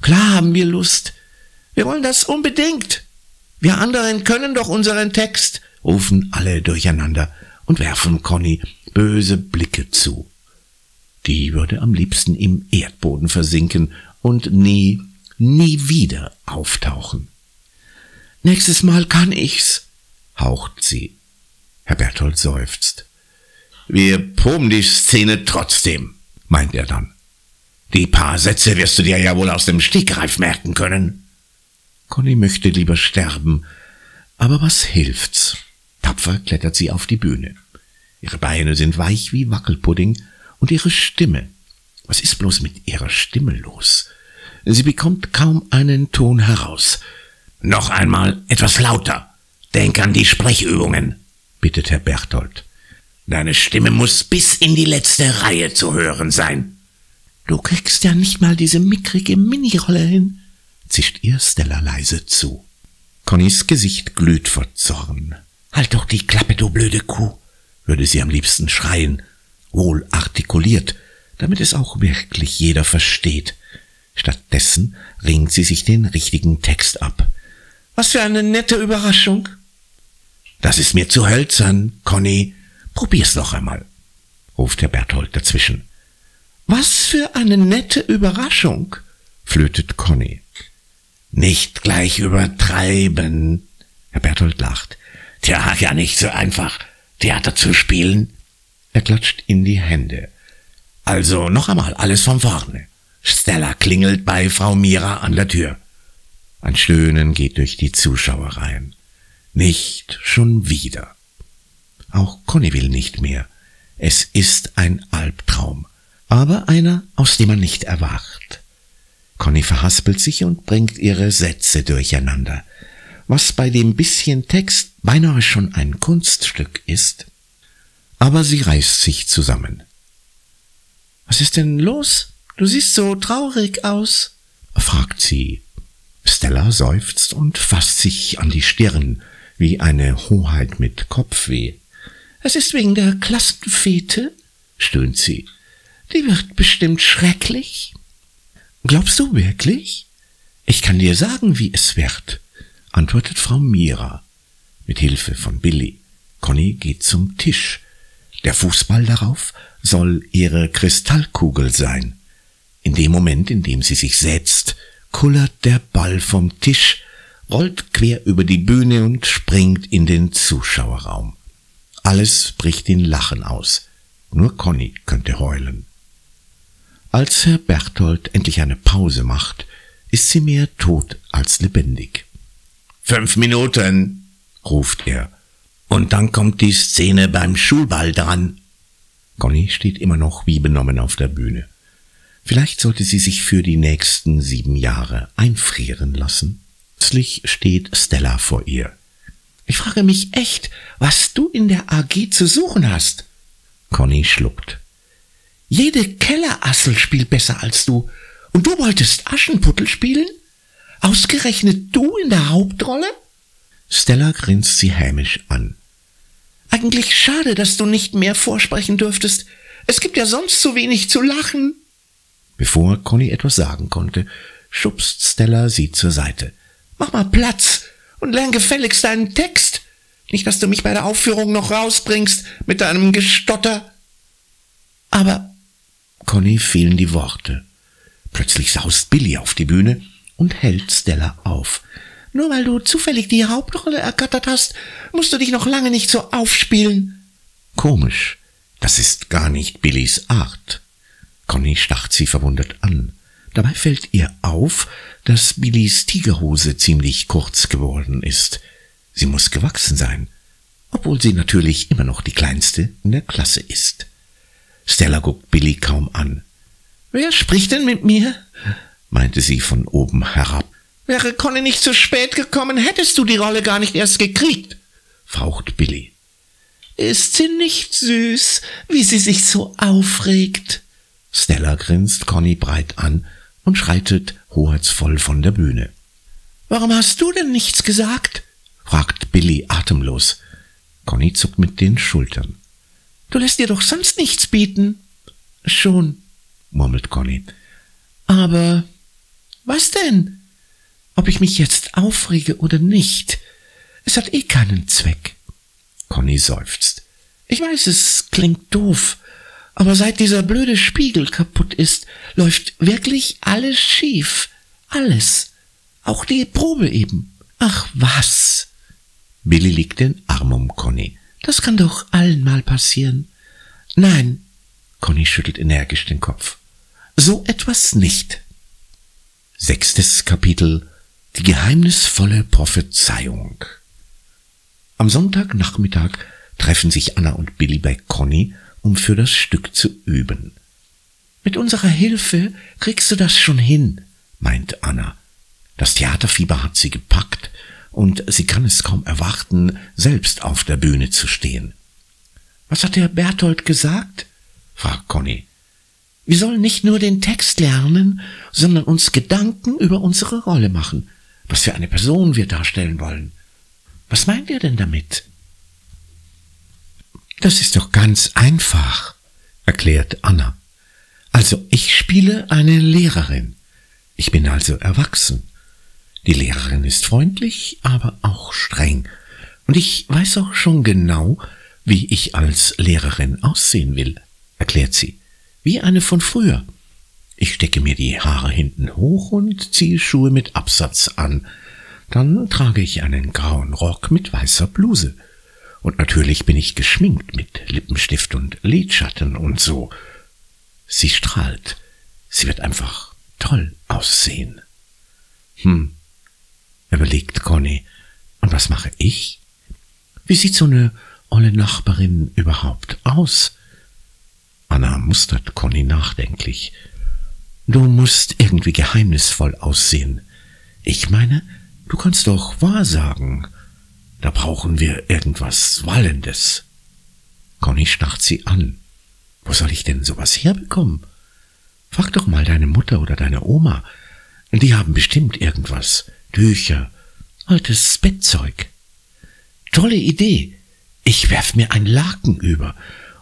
Klar haben wir Lust. Wir wollen das unbedingt. Wir anderen können doch unseren Text, rufen alle durcheinander und werfen Conny böse Blicke zu. Die würde am liebsten im Erdboden versinken und nie, nie wieder auftauchen. Nächstes Mal kann ich's, haucht sie. Herr Berthold seufzt. Wir proben die Szene trotzdem, meint er dann. Die paar Sätze wirst du dir ja wohl aus dem Stegreif merken können. Conny möchte lieber sterben, aber was hilft's? Tapfer klettert sie auf die Bühne. Ihre Beine sind weich wie Wackelpudding und ihre Stimme. Was ist bloß mit ihrer Stimme los? Sie bekommt kaum einen Ton heraus. Noch einmal etwas lauter. Denk an die Sprechübungen, bittet Herr Berthold. Deine Stimme muss bis in die letzte Reihe zu hören sein. Du kriegst ja nicht mal diese mickrige Minirolle hin, zischt ihr Stella leise zu. Connys Gesicht glüht vor Zorn. Halt doch die Klappe, du blöde Kuh, würde sie am liebsten schreien, wohl artikuliert, damit es auch wirklich jeder versteht. Stattdessen ringt sie sich den richtigen Text ab. Was für eine nette Überraschung. Das ist mir zu hölzern, Conny. Probier's noch einmal, ruft Herr Berthold dazwischen. Was für eine nette Überraschung, flötet Conny. Nicht gleich übertreiben. Herr Berthold lacht. Tja, ja nicht so einfach, Theater zu spielen. Er klatscht in die Hände. Also noch einmal alles von vorne. Stella klingelt bei Frau Mira an der Tür. Ein Stöhnen geht durch die Zuschauereien. Nicht schon wieder. Auch Conny will nicht mehr. Es ist ein Albtraum, aber einer, aus dem man nicht erwacht. Conny verhaspelt sich und bringt ihre Sätze durcheinander, was bei dem bisschen Text beinahe schon ein Kunststück ist. Aber sie reißt sich zusammen. Was ist denn los? Du siehst so traurig aus, fragt sie. Stella seufzt und fasst sich an die Stirn, wie eine Hoheit mit Kopfweh. Es ist wegen der Klassenfete, stöhnt sie. Die wird bestimmt schrecklich. Glaubst du wirklich? Ich kann dir sagen, wie es wird, antwortet Frau Mira. Mit Hilfe von Billy. Conny geht zum Tisch. Der Fußball darauf soll ihre Kristallkugel sein. In dem Moment, in dem sie sich setzt, kullert der Ball vom Tisch, rollt quer über die Bühne und springt in den Zuschauerraum. Alles bricht in Lachen aus. Nur Conny könnte heulen. Als Herr Berthold endlich eine Pause macht, ist sie mehr tot als lebendig. Fünf Minuten, ruft er. Und dann kommt die Szene beim Schulball dran. Conny steht immer noch wie benommen auf der Bühne. Vielleicht sollte sie sich für die nächsten sieben Jahre einfrieren lassen. Plötzlich steht Stella vor ihr. Ich frage mich echt, was du in der AG zu suchen hast. Conny schluckt. Jede Kellerassel spielt besser als du. Und du wolltest Aschenputtel spielen? Ausgerechnet du in der Hauptrolle? Stella grinst sie hämisch an. Eigentlich schade, dass du nicht mehr vorsprechen dürftest. Es gibt ja sonst so wenig zu lachen. Bevor Conny etwas sagen konnte, schubst Stella sie zur Seite. Mach mal Platz und lern gefälligst deinen Text. Nicht, dass du mich bei der Aufführung noch rausbringst mit deinem Gestotter. Aber Conny fehlen die Worte. Plötzlich saust Billy auf die Bühne und hält Stella auf. Nur weil du zufällig die Hauptrolle ergattert hast, musst du dich noch lange nicht so aufspielen. Komisch, das ist gar nicht Billys Art. Conny starrt sie verwundert an. Dabei fällt ihr auf, dass Billys Tigerhose ziemlich kurz geworden ist. Sie muss gewachsen sein, obwohl sie natürlich immer noch die kleinste in der Klasse ist. Stella guckt Billy kaum an. Wer spricht denn mit mir? meinte sie von oben herab. Wäre Conny nicht zu spät gekommen, hättest du die Rolle gar nicht erst gekriegt, faucht Billy. Ist sie nicht süß, wie sie sich so aufregt? Stella grinst Conny breit an und schreitet hoheitsvoll von der Bühne. Warum hast du denn nichts gesagt? fragt Billy atemlos. Conny zuckt mit den Schultern. Du lässt dir doch sonst nichts bieten. Schon, murmelt Conny. Aber was denn? Ob ich mich jetzt aufrege oder nicht, es hat eh keinen Zweck. Conny seufzt. Ich weiß, es klingt doof, aber seit dieser blöde Spiegel kaputt ist, läuft wirklich alles schief. Alles. Auch die Probe eben. Ach was. Billy legt den Arm um Conny. Das kann doch allen mal passieren. Nein. Conny schüttelt energisch den Kopf. So etwas nicht. Sechstes Kapitel Die geheimnisvolle Prophezeiung. Am Sonntagnachmittag treffen sich Anna und Billy bei Conny, um für das Stück zu üben. Mit unserer Hilfe kriegst du das schon hin, meint Anna. Das Theaterfieber hat sie gepackt und sie kann es kaum erwarten, selbst auf der Bühne zu stehen. Was hat der Berthold gesagt? fragt Conny. Wir sollen nicht nur den Text lernen, sondern uns Gedanken über unsere Rolle machen, was für eine Person wir darstellen wollen. Was meint ihr denn damit? Das ist doch ganz einfach, erklärt Anna. Also ich spiele eine Lehrerin. Ich bin also erwachsen. Die Lehrerin ist freundlich, aber auch streng. Und ich weiß auch schon genau, wie ich als Lehrerin aussehen will, erklärt sie wie eine von früher. Ich stecke mir die Haare hinten hoch und ziehe Schuhe mit Absatz an. Dann trage ich einen grauen Rock mit weißer Bluse. Und natürlich bin ich geschminkt mit Lippenstift und Lidschatten und so. Sie strahlt. Sie wird einfach toll aussehen. Hm, überlegt Conny. Und was mache ich? Wie sieht so eine olle Nachbarin überhaupt aus? Anna mustert Conny nachdenklich. Du musst irgendwie geheimnisvoll aussehen. Ich meine, du kannst doch wahrsagen. Da brauchen wir irgendwas Wallendes. Conny starrt sie an. Wo soll ich denn sowas herbekommen? Frag doch mal deine Mutter oder deine Oma. Die haben bestimmt irgendwas. Tücher, altes Bettzeug. Tolle Idee. Ich werf mir ein Laken über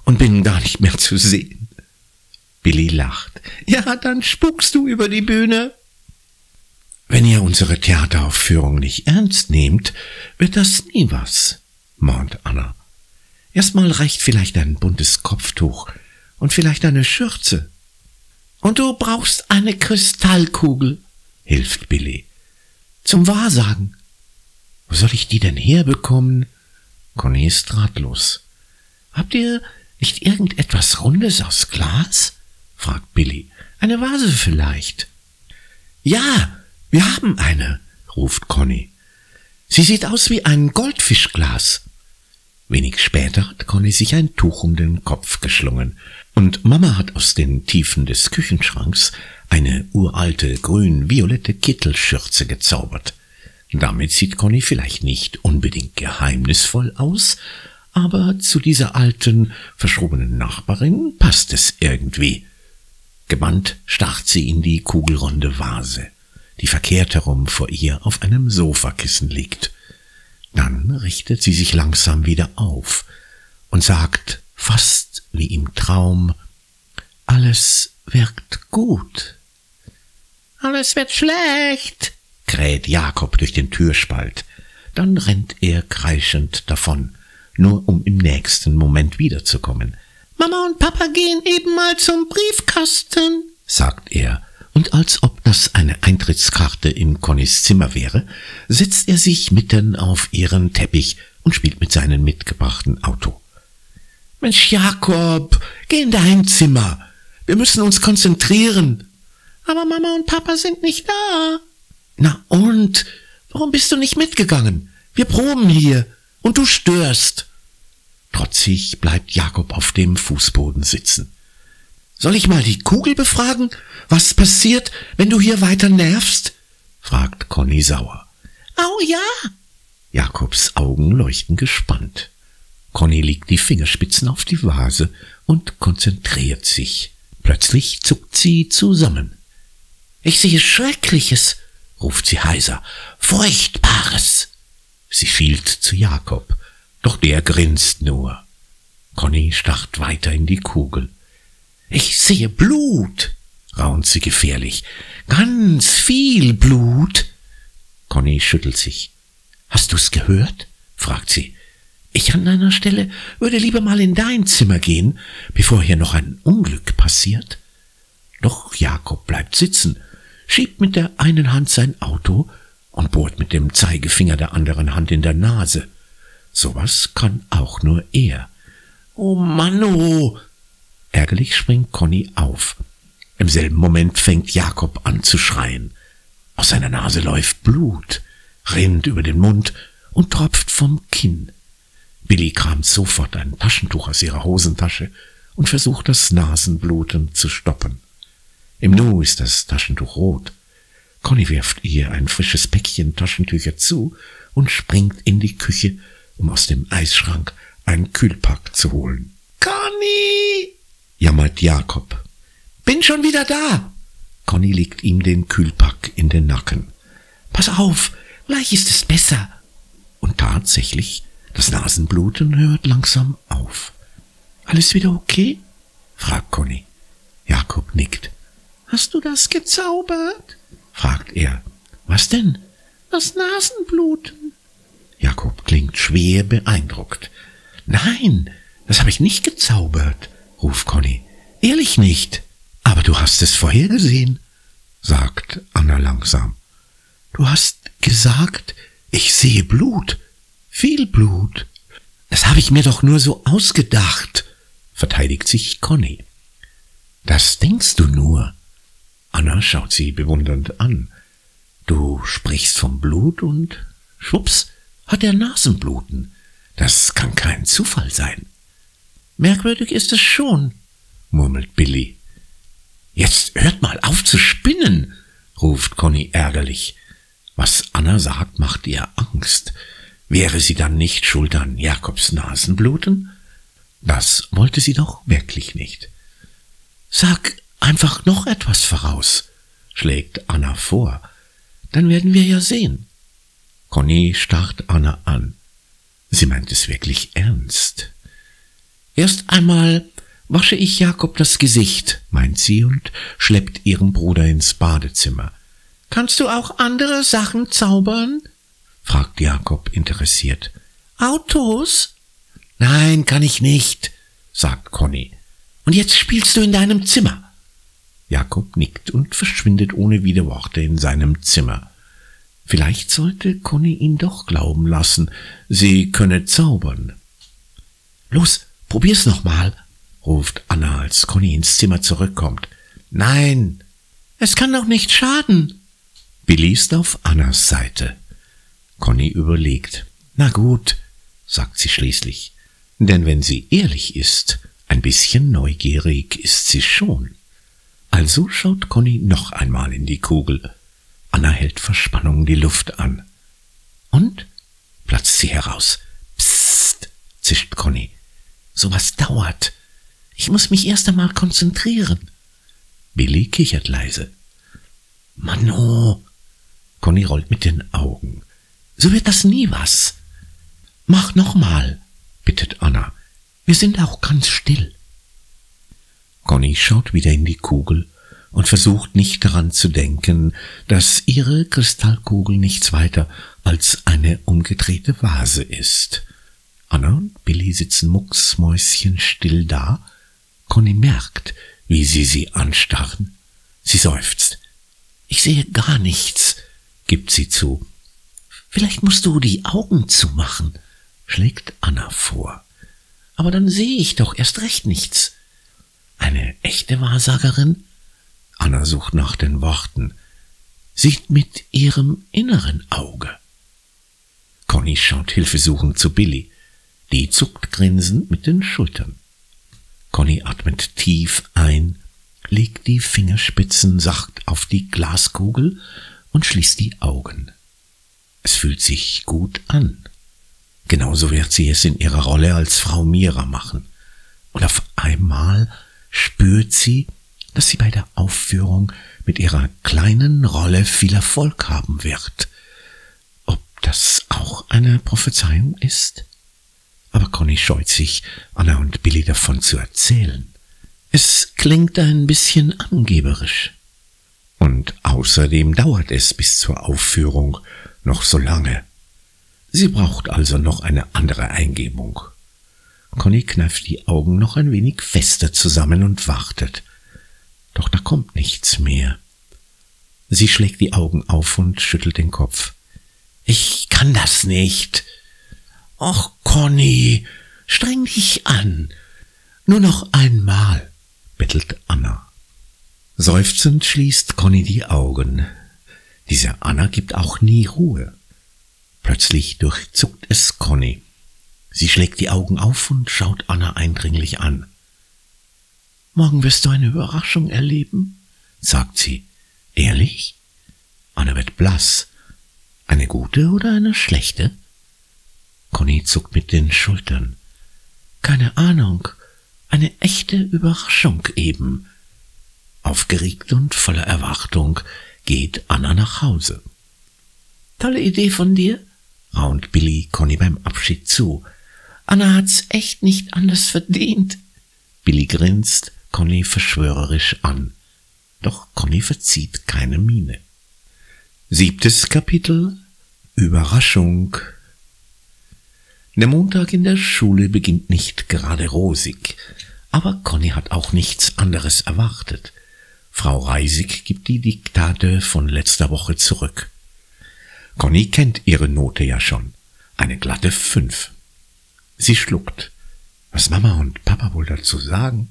und bin gar nicht mehr zu sehen. Billy lacht. Ja, dann spukst du über die Bühne. Wenn ihr unsere Theateraufführung nicht ernst nehmt, wird das nie was, mahnt Anna. Erstmal reicht vielleicht ein buntes Kopftuch und vielleicht eine Schürze. Und du brauchst eine Kristallkugel, hilft Billy. Zum Wahrsagen. Wo soll ich die denn herbekommen? Conny ist ratlos. Habt ihr nicht irgendetwas Rundes aus Glas? fragt Billy. Eine Vase vielleicht. Ja, wir haben eine, ruft Conny. Sie sieht aus wie ein Goldfischglas. Wenig später hat Conny sich ein Tuch um den Kopf geschlungen, und Mama hat aus den Tiefen des Küchenschranks eine uralte grün-violette Kittelschürze gezaubert. Damit sieht Conny vielleicht nicht unbedingt geheimnisvoll aus, aber zu dieser alten, verschrobenen Nachbarin passt es irgendwie. Gebannt starrt sie in die kugelrunde Vase, die verkehrt herum vor ihr auf einem Sofakissen liegt. Dann richtet sie sich langsam wieder auf und sagt, fast wie im Traum, alles wird gut. Alles wird schlecht, kräht Jakob durch den Türspalt. Dann rennt er kreischend davon nur um im nächsten Moment wiederzukommen. Mama und Papa gehen eben mal zum Briefkasten, sagt er, und als ob das eine Eintrittskarte in Connys Zimmer wäre, setzt er sich mitten auf ihren Teppich und spielt mit seinem mitgebrachten Auto. Mensch, Jakob, geh in dein Zimmer. Wir müssen uns konzentrieren. Aber Mama und Papa sind nicht da. Na und? Warum bist du nicht mitgegangen? Wir proben hier und du störst. Trotzig bleibt Jakob auf dem Fußboden sitzen. Soll ich mal die Kugel befragen? Was passiert, wenn du hier weiter nervst? fragt Conny sauer. Au ja! Jakobs Augen leuchten gespannt. Conny legt die Fingerspitzen auf die Vase und konzentriert sich. Plötzlich zuckt sie zusammen. Ich sehe Schreckliches, ruft sie heiser. Furchtbares. Sie schielt zu Jakob. Doch der grinst nur. Conny starrt weiter in die Kugel. Ich sehe Blut, raunt sie gefährlich. Ganz viel Blut. Conny schüttelt sich. Hast du's gehört? fragt sie. Ich an deiner Stelle würde lieber mal in dein Zimmer gehen, bevor hier noch ein Unglück passiert. Doch Jakob bleibt sitzen, schiebt mit der einen Hand sein Auto und bohrt mit dem Zeigefinger der anderen Hand in der Nase. Sowas kann auch nur er. Oh Mann, oh! Ärgerlich springt Conny auf. Im selben Moment fängt Jakob an zu schreien. Aus seiner Nase läuft Blut, rinnt über den Mund und tropft vom Kinn. Billy kramt sofort ein Taschentuch aus ihrer Hosentasche und versucht das Nasenbluten zu stoppen. Im Nu ist das Taschentuch rot. Conny wirft ihr ein frisches Päckchen Taschentücher zu und springt in die Küche, um aus dem Eisschrank einen Kühlpack zu holen. Conny! jammert Jakob. Bin schon wieder da! Conny legt ihm den Kühlpack in den Nacken. Pass auf, gleich ist es besser. Und tatsächlich, das Nasenbluten hört langsam auf. Alles wieder okay? fragt Conny. Jakob nickt. Hast du das gezaubert? fragt er. Was denn? Das Nasenbluten. Jakob klingt schwer beeindruckt. Nein, das habe ich nicht gezaubert, ruft Conny. Ehrlich nicht. Aber du hast es vorhergesehen, sagt Anna langsam. Du hast gesagt, ich sehe Blut. Viel Blut. Das habe ich mir doch nur so ausgedacht, verteidigt sich Conny. Das denkst du nur. Anna schaut sie bewundernd an. Du sprichst vom Blut und schwupps hat er Nasenbluten. Das kann kein Zufall sein. Merkwürdig ist es schon, murmelt Billy. Jetzt hört mal auf zu spinnen, ruft Conny ärgerlich. Was Anna sagt, macht ihr Angst. Wäre sie dann nicht schuld an Jakobs Nasenbluten? Das wollte sie doch wirklich nicht. Sag einfach noch etwas voraus, schlägt Anna vor. Dann werden wir ja sehen. Conny starrt Anna an. Sie meint es wirklich ernst. Erst einmal wasche ich Jakob das Gesicht, meint sie und schleppt ihren Bruder ins Badezimmer. Kannst du auch andere Sachen zaubern? fragt Jakob interessiert. Autos? Nein, kann ich nicht, sagt Conny. Und jetzt spielst du in deinem Zimmer. Jakob nickt und verschwindet ohne Widerworte in seinem Zimmer. Vielleicht sollte Conny ihn doch glauben lassen, sie könne zaubern. Los, probier's noch mal, ruft Anna, als Conny ins Zimmer zurückkommt. Nein, es kann doch nicht schaden. Billy ist auf Annas Seite. Conny überlegt. Na gut, sagt sie schließlich. Denn wenn sie ehrlich ist, ein bisschen neugierig ist sie schon. Also schaut Conny noch einmal in die Kugel. Anna hält Verspannung die Luft an. Und? platzt sie heraus. Psst, zischt Conny. So was dauert. Ich muss mich erst einmal konzentrieren. Billy kichert leise. Mano! Conny rollt mit den Augen. So wird das nie was. Mach noch mal, bittet Anna. Wir sind auch ganz still. Conny schaut wieder in die Kugel und versucht nicht daran zu denken, dass ihre Kristallkugel nichts weiter als eine umgedrehte Vase ist. Anna und Billy sitzen mucksmäuschenstill da Conny merkt, wie sie sie anstarren. Sie seufzt. Ich sehe gar nichts, gibt sie zu. Vielleicht musst du die Augen zumachen, schlägt Anna vor. Aber dann sehe ich doch erst recht nichts. Eine echte Wahrsagerin? Anna sucht nach den Worten. Sieht mit ihrem inneren Auge. Conny schaut hilfesuchend zu Billy. Die zuckt grinsend mit den Schultern. Conny atmet tief ein, legt die Fingerspitzen sacht auf die Glaskugel und schließt die Augen. Es fühlt sich gut an. Genauso wird sie es in ihrer Rolle als Frau Mira machen. Und auf einmal spürt sie, dass sie bei der Aufführung mit ihrer kleinen Rolle viel Erfolg haben wird. Ob das auch eine Prophezeiung ist? aber Conny scheut sich, Anna und Billy davon zu erzählen. Es klingt ein bisschen angeberisch. Und außerdem dauert es bis zur Aufführung noch so lange. Sie braucht also noch eine andere Eingebung. Conny kneift die Augen noch ein wenig fester zusammen und wartet. Doch da kommt nichts mehr. Sie schlägt die Augen auf und schüttelt den Kopf. Ich kann das nicht. Ach, Conny, streng dich an. Nur noch einmal, bettelt Anna. Seufzend schließt Conny die Augen. Diese Anna gibt auch nie Ruhe. Plötzlich durchzuckt es Conny. Sie schlägt die Augen auf und schaut Anna eindringlich an. Morgen wirst du eine Überraschung erleben, sagt sie. Ehrlich? Anna wird blass. Eine gute oder eine schlechte? Conny zuckt mit den Schultern. Keine Ahnung. Eine echte Überraschung eben. Aufgeregt und voller Erwartung geht Anna nach Hause. Tolle Idee von dir, raunt Billy Conny beim Abschied zu. Anna hat's echt nicht anders verdient. Billy grinst Conny verschwörerisch an. Doch Conny verzieht keine Miene. Siebtes Kapitel Überraschung Der Montag in der Schule beginnt nicht gerade rosig, aber Conny hat auch nichts anderes erwartet. Frau Reisig gibt die Diktate von letzter Woche zurück. Conny kennt ihre Note ja schon. Eine glatte Fünf. Sie schluckt. Was Mama und Papa wohl dazu sagen?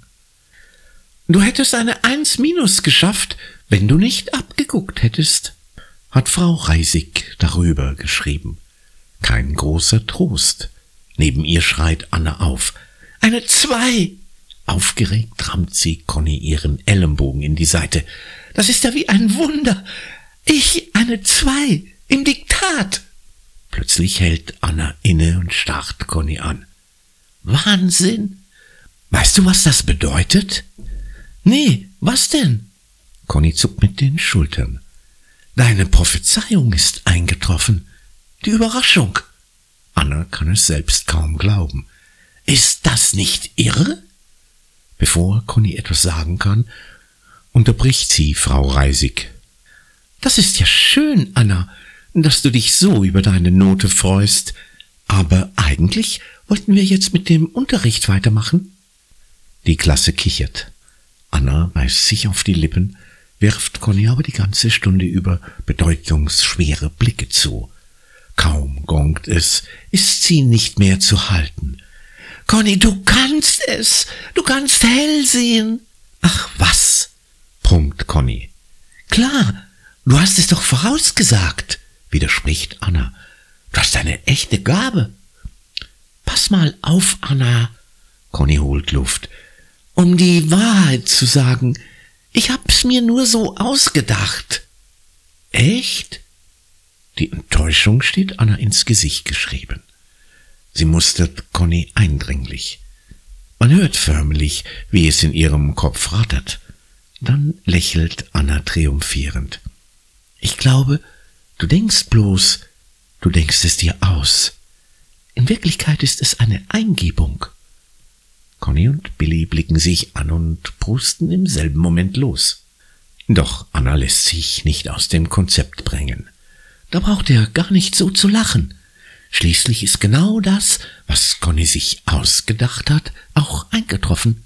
Du hättest eine Eins minus geschafft, wenn du nicht abgeguckt hättest, hat Frau Reisig darüber geschrieben. Kein großer Trost. Neben ihr schreit Anna auf. Eine Zwei! Aufgeregt rammt sie Conny ihren Ellenbogen in die Seite. Das ist ja wie ein Wunder. Ich eine Zwei! Im Diktat! Plötzlich hält Anna inne und starrt Conny an. Wahnsinn! Weißt du, was das bedeutet? Nee, was denn? Conny zuckt mit den Schultern. Deine Prophezeiung ist eingetroffen. Die Überraschung. Anna kann es selbst kaum glauben. Ist das nicht irre? Bevor Conny etwas sagen kann, unterbricht sie Frau Reisig. Das ist ja schön, Anna dass du dich so über deine Note freust. Aber eigentlich wollten wir jetzt mit dem Unterricht weitermachen. Die Klasse kichert. Anna beißt sich auf die Lippen, wirft Conny aber die ganze Stunde über bedeutungsschwere Blicke zu. Kaum gongt es, ist sie nicht mehr zu halten. Conny, du kannst es, du kannst hell sehen. Ach was, brummt Conny. Klar, du hast es doch vorausgesagt widerspricht Anna. Du hast eine echte Gabe. Pass mal auf, Anna. Conny holt Luft. Um die Wahrheit zu sagen, ich hab's mir nur so ausgedacht. Echt? Die Enttäuschung steht Anna ins Gesicht geschrieben. Sie mustert Conny eindringlich. Man hört förmlich, wie es in ihrem Kopf rattert. Dann lächelt Anna triumphierend. Ich glaube, Du denkst bloß, du denkst es dir aus. In Wirklichkeit ist es eine Eingebung. Conny und Billy blicken sich an und prusten im selben Moment los. Doch Anna lässt sich nicht aus dem Konzept bringen. Da braucht er gar nicht so zu lachen. Schließlich ist genau das, was Conny sich ausgedacht hat, auch eingetroffen.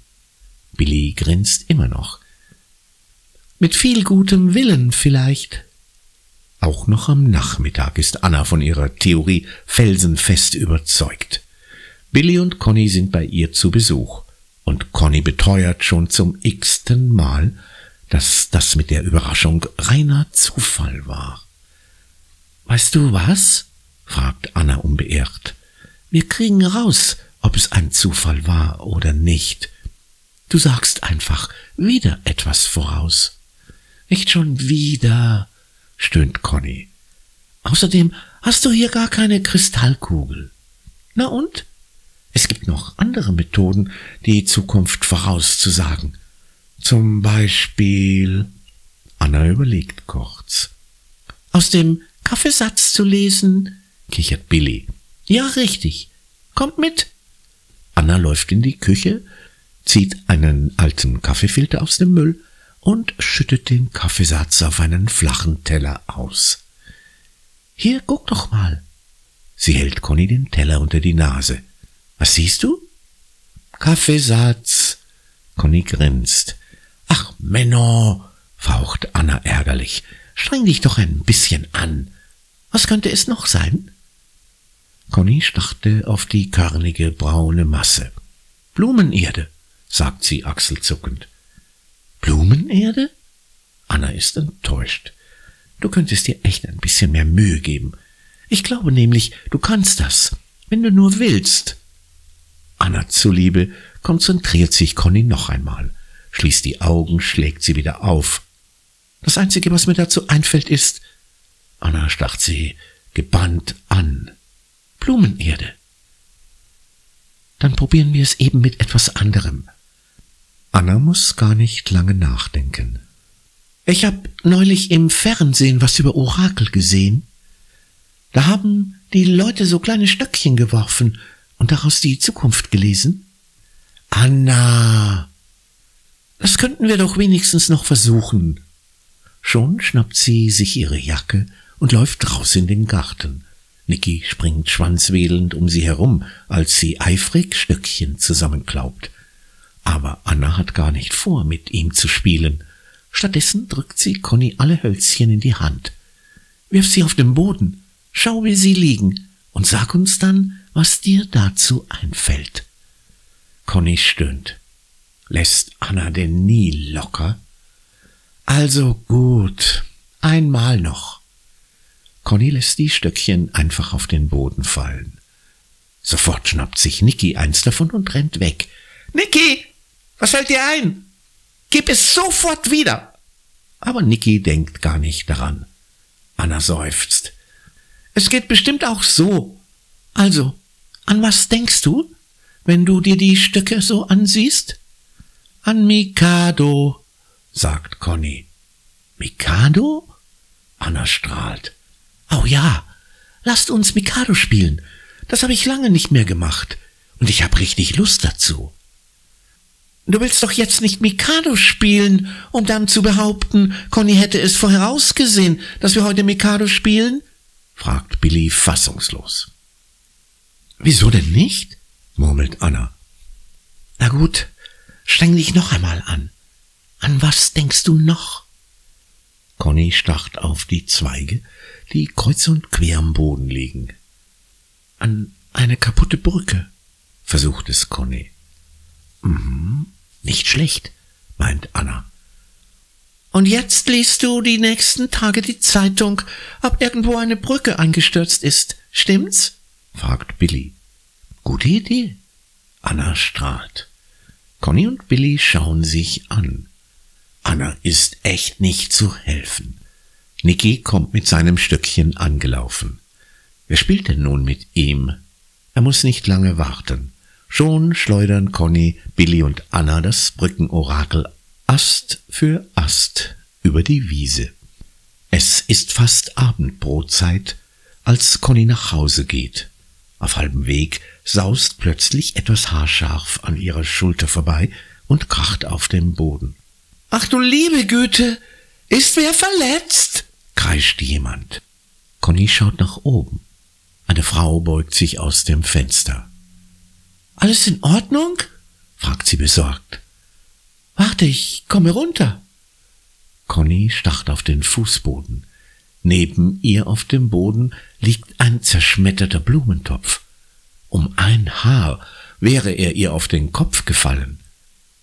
Billy grinst immer noch. Mit viel gutem Willen vielleicht. Auch noch am Nachmittag ist Anna von ihrer Theorie felsenfest überzeugt. Billy und Conny sind bei ihr zu Besuch, und Conny beteuert schon zum x-ten Mal, dass das mit der Überraschung reiner Zufall war. Weißt du was? fragt Anna unbeirrt. Wir kriegen raus, ob es ein Zufall war oder nicht. Du sagst einfach wieder etwas voraus. Nicht schon wieder, stöhnt Conny. Außerdem hast du hier gar keine Kristallkugel. Na und? Es gibt noch andere Methoden, die Zukunft vorauszusagen. Zum Beispiel. Anna überlegt kurz. Aus dem Kaffeesatz zu lesen, kichert Billy. Ja, richtig. Kommt mit, Anna läuft in die Küche, zieht einen alten Kaffeefilter aus dem Müll und schüttet den Kaffeesatz auf einen flachen Teller aus. Hier, guck doch mal. Sie hält Conny den Teller unter die Nase. Was siehst du? Kaffeesatz. Conny grinst. Ach, Männer, faucht Anna ärgerlich. Streng dich doch ein bisschen an. Was könnte es noch sein? Conny starrte auf die körnige braune Masse. Blumenerde, sagt sie achselzuckend. Blumenerde? Anna ist enttäuscht. Du könntest dir echt ein bisschen mehr Mühe geben. Ich glaube nämlich, du kannst das, wenn du nur willst. Anna zuliebe konzentriert sich Conny noch einmal, schließt die Augen, schlägt sie wieder auf. Das Einzige, was mir dazu einfällt, ist, Anna starrt sie gebannt an. Blumenerde. Dann probieren wir es eben mit etwas anderem. Anna muss gar nicht lange nachdenken. Ich hab neulich im Fernsehen was über Orakel gesehen. Da haben die Leute so kleine Stöckchen geworfen und daraus die Zukunft gelesen. Anna, das könnten wir doch wenigstens noch versuchen. Schon schnappt sie sich ihre Jacke und läuft raus in den Garten. Niki springt schwanzwedelnd um sie herum, als sie eifrig Stöckchen zusammenklaubt. Aber Anna hat gar nicht vor, mit ihm zu spielen. Stattdessen drückt sie Conny alle Hölzchen in die Hand. Wirf sie auf den Boden, schau, wie sie liegen, und sag uns dann, was dir dazu einfällt. Conny stöhnt. Lässt Anna denn nie locker? Also gut, einmal noch. Conny lässt die Stöckchen einfach auf den Boden fallen. Sofort schnappt sich Niki eins davon und rennt weg. Niki, was fällt dir ein? Gib es sofort wieder. Aber Niki denkt gar nicht daran. Anna seufzt. Es geht bestimmt auch so. Also, an was denkst du, wenn du dir die Stöcke so ansiehst? An Mikado, sagt Conny. Mikado? Anna strahlt. Oh ja, lasst uns Mikado spielen. Das habe ich lange nicht mehr gemacht. Und ich habe richtig Lust dazu. Du willst doch jetzt nicht Mikado spielen, um dann zu behaupten, Conny hätte es vorausgesehen, dass wir heute Mikado spielen? fragt Billy fassungslos. Wieso denn nicht? murmelt Anna. Na gut, streng dich noch einmal an. An was denkst du noch? Conny starrt auf die Zweige, die kreuz und quer am Boden liegen. An eine kaputte Brücke, versucht es Conny. Mhm, nicht schlecht, meint Anna. Und jetzt liest du die nächsten Tage die Zeitung, ob irgendwo eine Brücke eingestürzt ist. Stimmt's? fragt Billy. Gute Idee. Anna strahlt. Conny und Billy schauen sich an. Anna ist echt nicht zu helfen. Nicky kommt mit seinem Stöckchen angelaufen. Wer spielt denn nun mit ihm? Er muss nicht lange warten. Schon schleudern Conny, Billy und Anna das Brückenorakel Ast für Ast über die Wiese. Es ist fast Abendbrotzeit, als Conny nach Hause geht. Auf halbem Weg saust plötzlich etwas haarscharf an ihrer Schulter vorbei und kracht auf dem Boden. Ach du liebe Güte, ist wer verletzt? kreischt jemand. Conny schaut nach oben. Eine Frau beugt sich aus dem Fenster. Alles in Ordnung? fragt sie besorgt. Warte, ich komme runter. Conny starrt auf den Fußboden. Neben ihr auf dem Boden liegt ein zerschmetterter Blumentopf. Um ein Haar wäre er ihr auf den Kopf gefallen.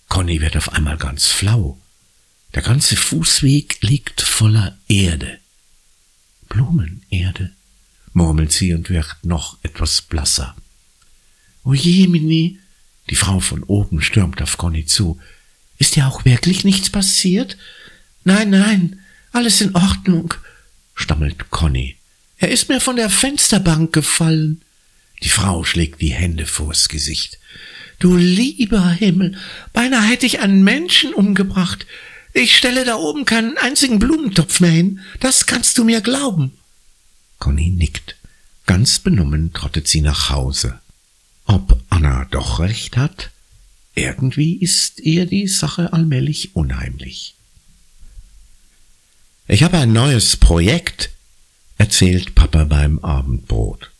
Conny wird auf einmal ganz flau. Der ganze Fußweg liegt voller Erde. Blumenerde, murmelt sie und wird noch etwas blasser. O je, Mini, die Frau von oben stürmt auf Conny zu. Ist dir auch wirklich nichts passiert? Nein, nein, alles in Ordnung, stammelt Conny. Er ist mir von der Fensterbank gefallen. Die Frau schlägt die Hände vors Gesicht. Du lieber Himmel, beinahe hätte ich einen Menschen umgebracht. Ich stelle da oben keinen einzigen Blumentopf mehr hin. Das kannst du mir glauben. Conny nickt. Ganz benommen trottet sie nach Hause. Ob Anna doch recht hat, irgendwie ist ihr die Sache allmählich unheimlich. Ich habe ein neues Projekt, erzählt Papa beim Abendbrot.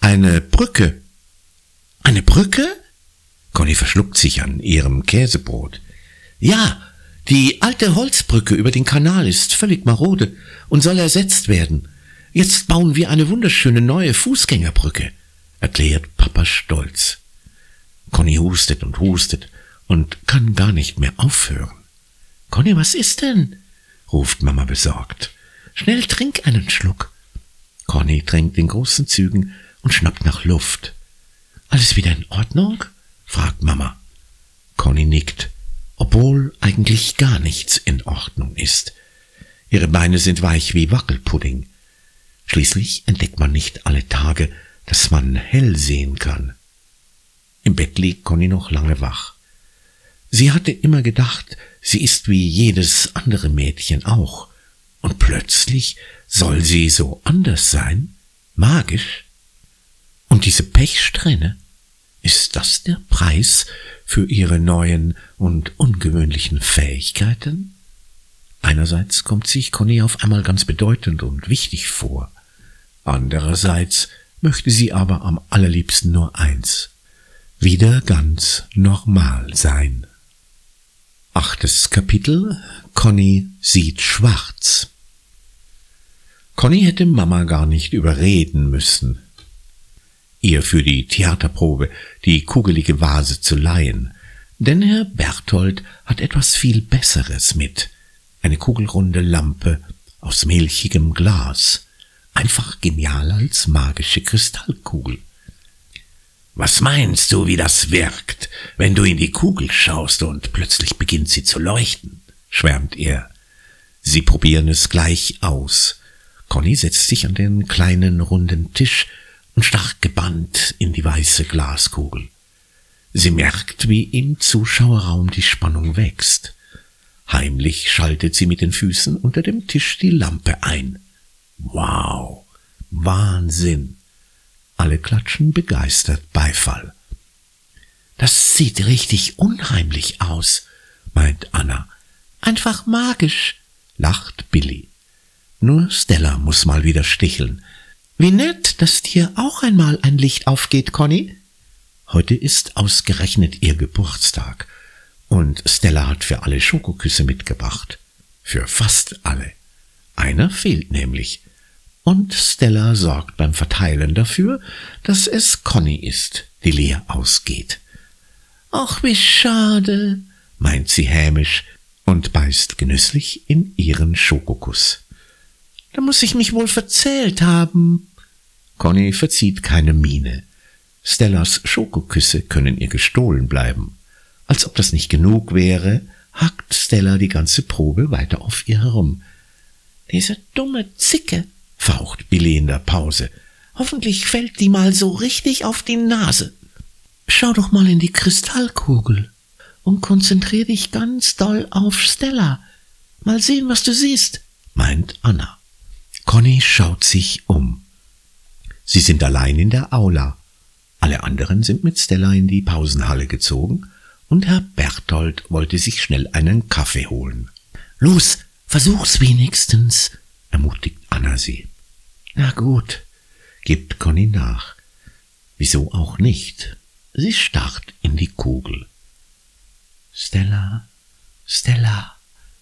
Eine Brücke. Eine Brücke? Conny verschluckt sich an ihrem Käsebrot. Ja, die alte Holzbrücke über den Kanal ist völlig marode und soll ersetzt werden. Jetzt bauen wir eine wunderschöne neue Fußgängerbrücke, erklärt Papa stolz. Conny hustet und hustet und kann gar nicht mehr aufhören. Conny, was ist denn? ruft Mama besorgt. Schnell trink einen Schluck. Conny trinkt in großen Zügen und schnappt nach Luft. Alles wieder in Ordnung? fragt Mama. Conny nickt, obwohl eigentlich gar nichts in Ordnung ist. Ihre Beine sind weich wie Wackelpudding. Schließlich entdeckt man nicht alle Tage, dass man hell sehen kann. Im Bett liegt Conny noch lange wach. Sie hatte immer gedacht, sie ist wie jedes andere Mädchen auch. Und plötzlich soll sie so anders sein? Magisch? Und diese Pechsträhne? Ist das der Preis für ihre neuen und ungewöhnlichen Fähigkeiten? Einerseits kommt sich Conny auf einmal ganz bedeutend und wichtig vor. Andererseits möchte sie aber am allerliebsten nur eins, wieder ganz normal sein. Achtes Kapitel Conny sieht schwarz. Conny hätte Mama gar nicht überreden müssen, ihr für die Theaterprobe die kugelige Vase zu leihen, denn Herr Berthold hat etwas viel Besseres mit, eine kugelrunde Lampe aus milchigem Glas, einfach genial als magische Kristallkugel. Was meinst du, wie das wirkt, wenn du in die Kugel schaust und plötzlich beginnt sie zu leuchten? schwärmt er. Sie probieren es gleich aus. Conny setzt sich an den kleinen runden Tisch und starrt gebannt in die weiße Glaskugel. Sie merkt, wie im Zuschauerraum die Spannung wächst. Heimlich schaltet sie mit den Füßen unter dem Tisch die Lampe ein. Wow. Wahnsinn. Alle klatschen begeistert Beifall. Das sieht richtig unheimlich aus, meint Anna. Einfach magisch, lacht Billy. Nur Stella muss mal wieder sticheln. Wie nett, dass dir auch einmal ein Licht aufgeht, Conny. Heute ist ausgerechnet ihr Geburtstag. Und Stella hat für alle Schokoküsse mitgebracht. Für fast alle. Einer fehlt nämlich und Stella sorgt beim Verteilen dafür, dass es Conny ist, die leer ausgeht. Ach, wie schade, meint sie hämisch und beißt genüsslich in ihren Schokokuss. Da muss ich mich wohl verzählt haben. Conny verzieht keine Miene. Stellas Schokoküsse können ihr gestohlen bleiben. Als ob das nicht genug wäre, hackt Stella die ganze Probe weiter auf ihr herum. Diese dumme Zicke, faucht Billy in der Pause. Hoffentlich fällt die mal so richtig auf die Nase. Schau doch mal in die Kristallkugel und konzentrier dich ganz doll auf Stella. Mal sehen, was du siehst, meint Anna. Conny schaut sich um. Sie sind allein in der Aula. Alle anderen sind mit Stella in die Pausenhalle gezogen und Herr Berthold wollte sich schnell einen Kaffee holen. Los, versuch's wenigstens, ermutigt Anna sie. Na gut, gibt Conny nach. Wieso auch nicht? Sie starrt in die Kugel. Stella, Stella,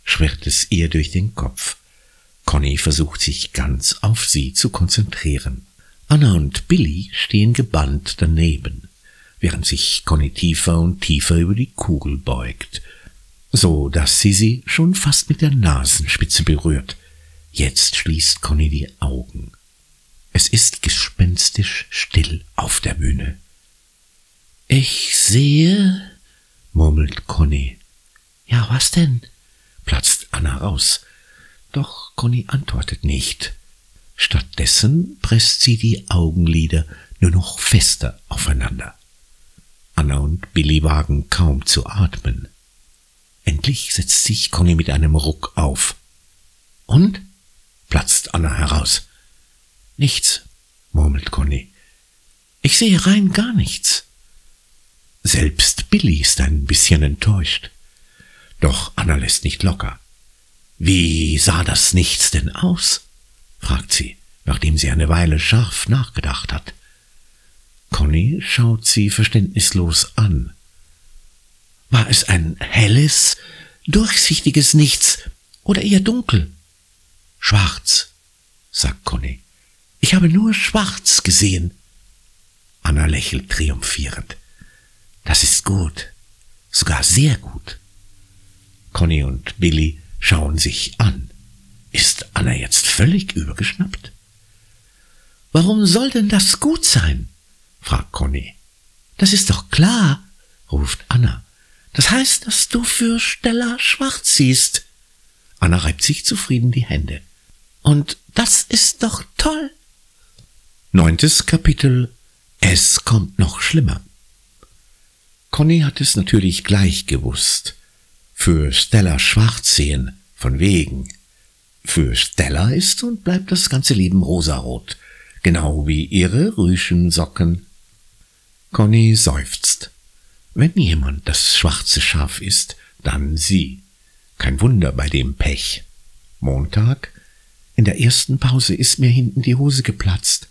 schwirrt es ihr durch den Kopf. Conny versucht sich ganz auf sie zu konzentrieren. Anna und Billy stehen gebannt daneben, während sich Conny tiefer und tiefer über die Kugel beugt, so dass sie sie schon fast mit der Nasenspitze berührt. Jetzt schließt Conny die Augen. Es ist gespenstisch still auf der Bühne. Ich sehe, murmelt Conny. Ja, was denn? platzt Anna raus. Doch Conny antwortet nicht. Stattdessen presst sie die Augenlider nur noch fester aufeinander. Anna und Billy wagen kaum zu atmen. Endlich setzt sich Conny mit einem Ruck auf. Und? platzt Anna heraus. Nichts, murmelt Conny. Ich sehe rein gar nichts. Selbst Billy ist ein bisschen enttäuscht. Doch Anna lässt nicht locker. Wie sah das Nichts denn aus? fragt sie, nachdem sie eine Weile scharf nachgedacht hat. Conny schaut sie verständnislos an. War es ein helles, durchsichtiges Nichts oder eher dunkel? Schwarz, sagt Conny. Ich habe nur schwarz gesehen. Anna lächelt triumphierend. Das ist gut, sogar sehr gut. Conny und Billy schauen sich an. Ist Anna jetzt völlig übergeschnappt? Warum soll denn das gut sein? fragt Conny. Das ist doch klar, ruft Anna. Das heißt, dass du für Stella schwarz siehst. Anna reibt sich zufrieden die Hände. Und das ist doch toll. Neuntes Kapitel Es kommt noch schlimmer. Conny hat es natürlich gleich gewusst. Für Stella schwarz sehen, von wegen. Für Stella ist und bleibt das ganze Leben rosarot, genau wie ihre Rüschensocken. Conny seufzt. Wenn jemand das schwarze Schaf ist, dann sie. Kein Wunder bei dem Pech. Montag. In der ersten Pause ist mir hinten die Hose geplatzt.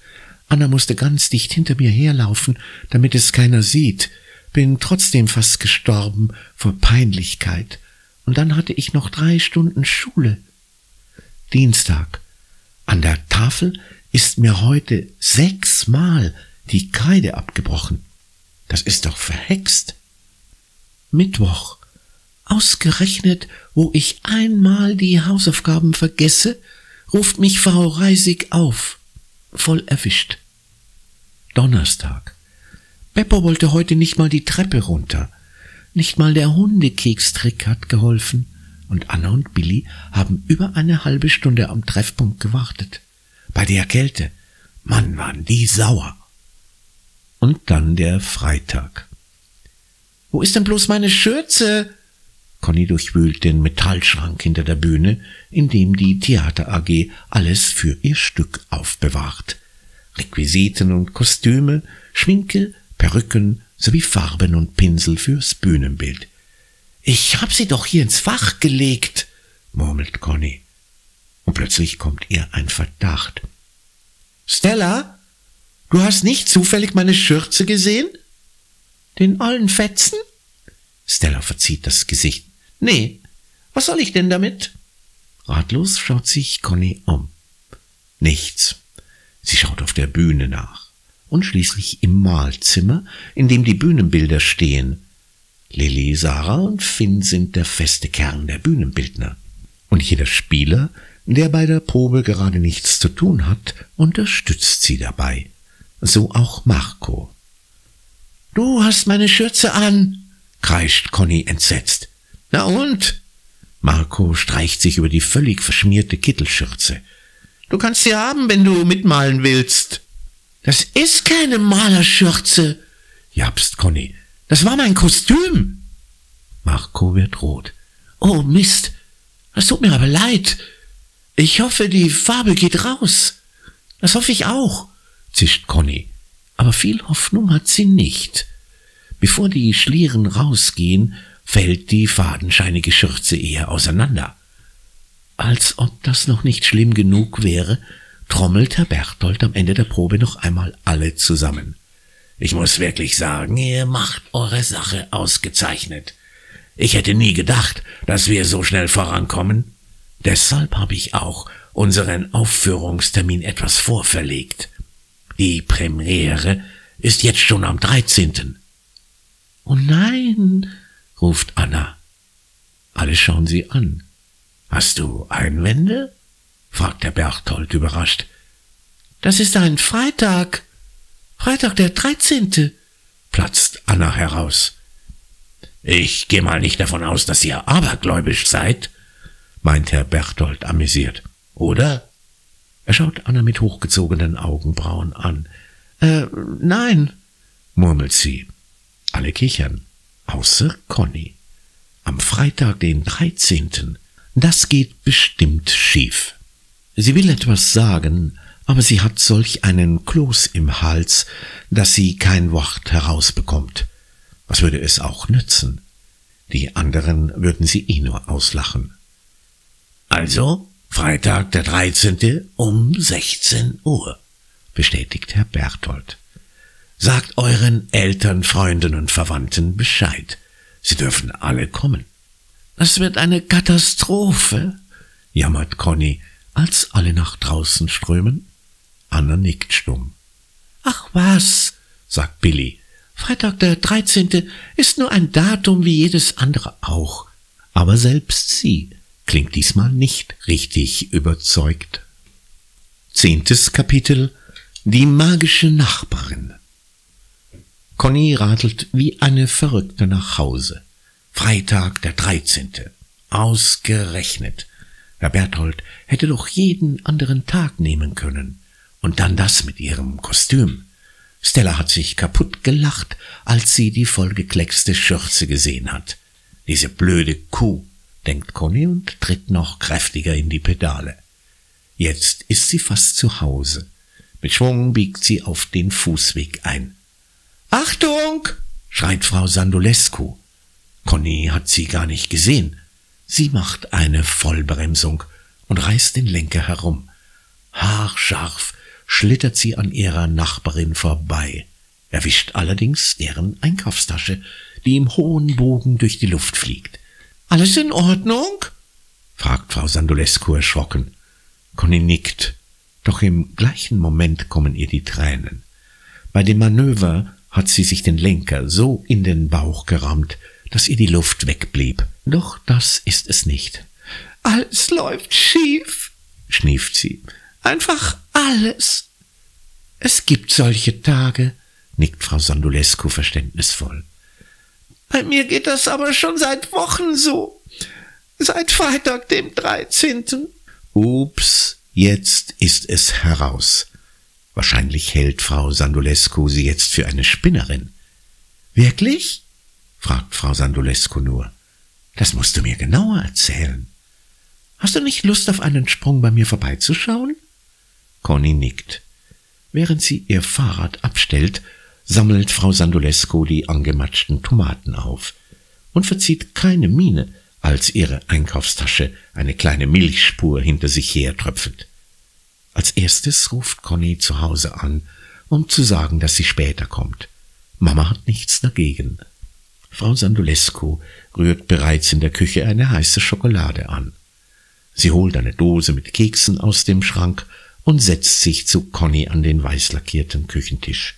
Anna musste ganz dicht hinter mir herlaufen, damit es keiner sieht. Bin trotzdem fast gestorben vor Peinlichkeit. Und dann hatte ich noch drei Stunden Schule. Dienstag. An der Tafel ist mir heute sechsmal die Kreide abgebrochen. Das ist doch verhext. Mittwoch. Ausgerechnet, wo ich einmal die Hausaufgaben vergesse, ruft mich Frau Reisig auf. Voll erwischt. Donnerstag. Beppo wollte heute nicht mal die Treppe runter. Nicht mal der Hundekekstrick hat geholfen. Und Anna und Billy haben über eine halbe Stunde am Treffpunkt gewartet. Bei der Kälte. Mann, waren die sauer. Und dann der Freitag. Wo ist denn bloß meine Schürze? Conny durchwühlt den Metallschrank hinter der Bühne, in dem die Theater AG alles für ihr Stück aufbewahrt. Requisiten und Kostüme, Schminke, Perücken sowie Farben und Pinsel fürs Bühnenbild. Ich hab sie doch hier ins Fach gelegt, murmelt Conny. Und plötzlich kommt ihr ein Verdacht. Stella, du hast nicht zufällig meine Schürze gesehen? Den ollen Fetzen? Stella verzieht das Gesicht. Nee, was soll ich denn damit? Ratlos schaut sich Conny um. Nichts. Sie schaut auf der Bühne nach und schließlich im Mahlzimmer, in dem die Bühnenbilder stehen. Lilly, Sarah und Finn sind der feste Kern der Bühnenbildner. Und jeder Spieler, der bei der Probe gerade nichts zu tun hat, unterstützt sie dabei. So auch Marco. Du hast meine Schürze an, kreischt Conny entsetzt. Na und? Marco streicht sich über die völlig verschmierte Kittelschürze. Du kannst sie haben, wenn du mitmalen willst. Das ist keine Malerschürze, japst Conny. Das war mein Kostüm. Marco wird rot. Oh Mist. Es tut mir aber leid. Ich hoffe, die Farbe geht raus. Das hoffe ich auch, zischt Conny. Aber viel Hoffnung hat sie nicht. Bevor die Schlieren rausgehen, fällt die fadenscheinige Schürze eher auseinander. Als ob das noch nicht schlimm genug wäre, trommelt Herr Berthold am Ende der Probe noch einmal alle zusammen. Ich muss wirklich sagen, ihr macht eure Sache ausgezeichnet. Ich hätte nie gedacht, dass wir so schnell vorankommen. Deshalb habe ich auch unseren Aufführungstermin etwas vorverlegt. Die Premiere ist jetzt schon am 13. Oh nein, ruft Anna. Alle schauen sie an. Hast du Einwände? fragt der Berthold überrascht. Das ist ein Freitag. Freitag der dreizehnte, platzt Anna heraus. Ich gehe mal nicht davon aus, dass ihr abergläubisch seid, meint Herr Berthold amüsiert. Oder? Er schaut Anna mit hochgezogenen Augenbrauen an. Äh, nein, murmelt sie. Alle kichern, außer Conny. Am Freitag, den dreizehnten, das geht bestimmt schief. Sie will etwas sagen, aber sie hat solch einen Kloß im Hals, dass sie kein Wort herausbekommt. Was würde es auch nützen? Die anderen würden sie eh nur auslachen. Also, Freitag der 13. um 16 Uhr, bestätigt Herr Berthold. Sagt euren Eltern, Freunden und Verwandten Bescheid. Sie dürfen alle kommen. Das wird eine Katastrophe, jammert Conny, als alle nach draußen strömen. Anna nickt stumm. Ach was, sagt Billy. Freitag der 13. ist nur ein Datum wie jedes andere auch. Aber selbst sie klingt diesmal nicht richtig überzeugt. Zehntes Kapitel Die magische Nachbarin Conny radelt wie eine Verrückte nach Hause. Freitag der 13. Ausgerechnet. Herr Berthold hätte doch jeden anderen Tag nehmen können. Und dann das mit ihrem Kostüm. Stella hat sich kaputt gelacht, als sie die vollgekleckste Schürze gesehen hat. Diese blöde Kuh, denkt Conny und tritt noch kräftiger in die Pedale. Jetzt ist sie fast zu Hause. Mit Schwung biegt sie auf den Fußweg ein. Achtung! schreit Frau Sandolescu. Conny hat sie gar nicht gesehen. Sie macht eine Vollbremsung und reißt den Lenker herum. Haarscharf schlittert sie an ihrer Nachbarin vorbei, erwischt allerdings deren Einkaufstasche, die im hohen Bogen durch die Luft fliegt. Alles in Ordnung? fragt Frau Sandolescu erschrocken. Conny nickt, doch im gleichen Moment kommen ihr die Tränen. Bei dem Manöver hat sie sich den Lenker so in den Bauch gerammt, dass ihr die Luft wegblieb. Doch das ist es nicht. Alles läuft schief, schnieft sie. Einfach alles. Es gibt solche Tage, nickt Frau Sandulescu verständnisvoll. Bei mir geht das aber schon seit Wochen so. Seit Freitag, dem 13. Ups, jetzt ist es heraus. Wahrscheinlich hält Frau Sandulescu sie jetzt für eine Spinnerin. Wirklich? fragt Frau Sandulescu nur. Das musst du mir genauer erzählen. Hast du nicht Lust, auf einen Sprung bei mir vorbeizuschauen? Conny nickt. Während sie ihr Fahrrad abstellt, sammelt Frau Sandulescu die angematschten Tomaten auf und verzieht keine Miene, als ihre Einkaufstasche eine kleine Milchspur hinter sich hertröpfelt. Als erstes ruft Conny zu Hause an, um zu sagen, dass sie später kommt. Mama hat nichts dagegen. Frau Sandulescu rührt bereits in der Küche eine heiße Schokolade an. Sie holt eine Dose mit Keksen aus dem Schrank und setzt sich zu Conny an den weißlackierten Küchentisch.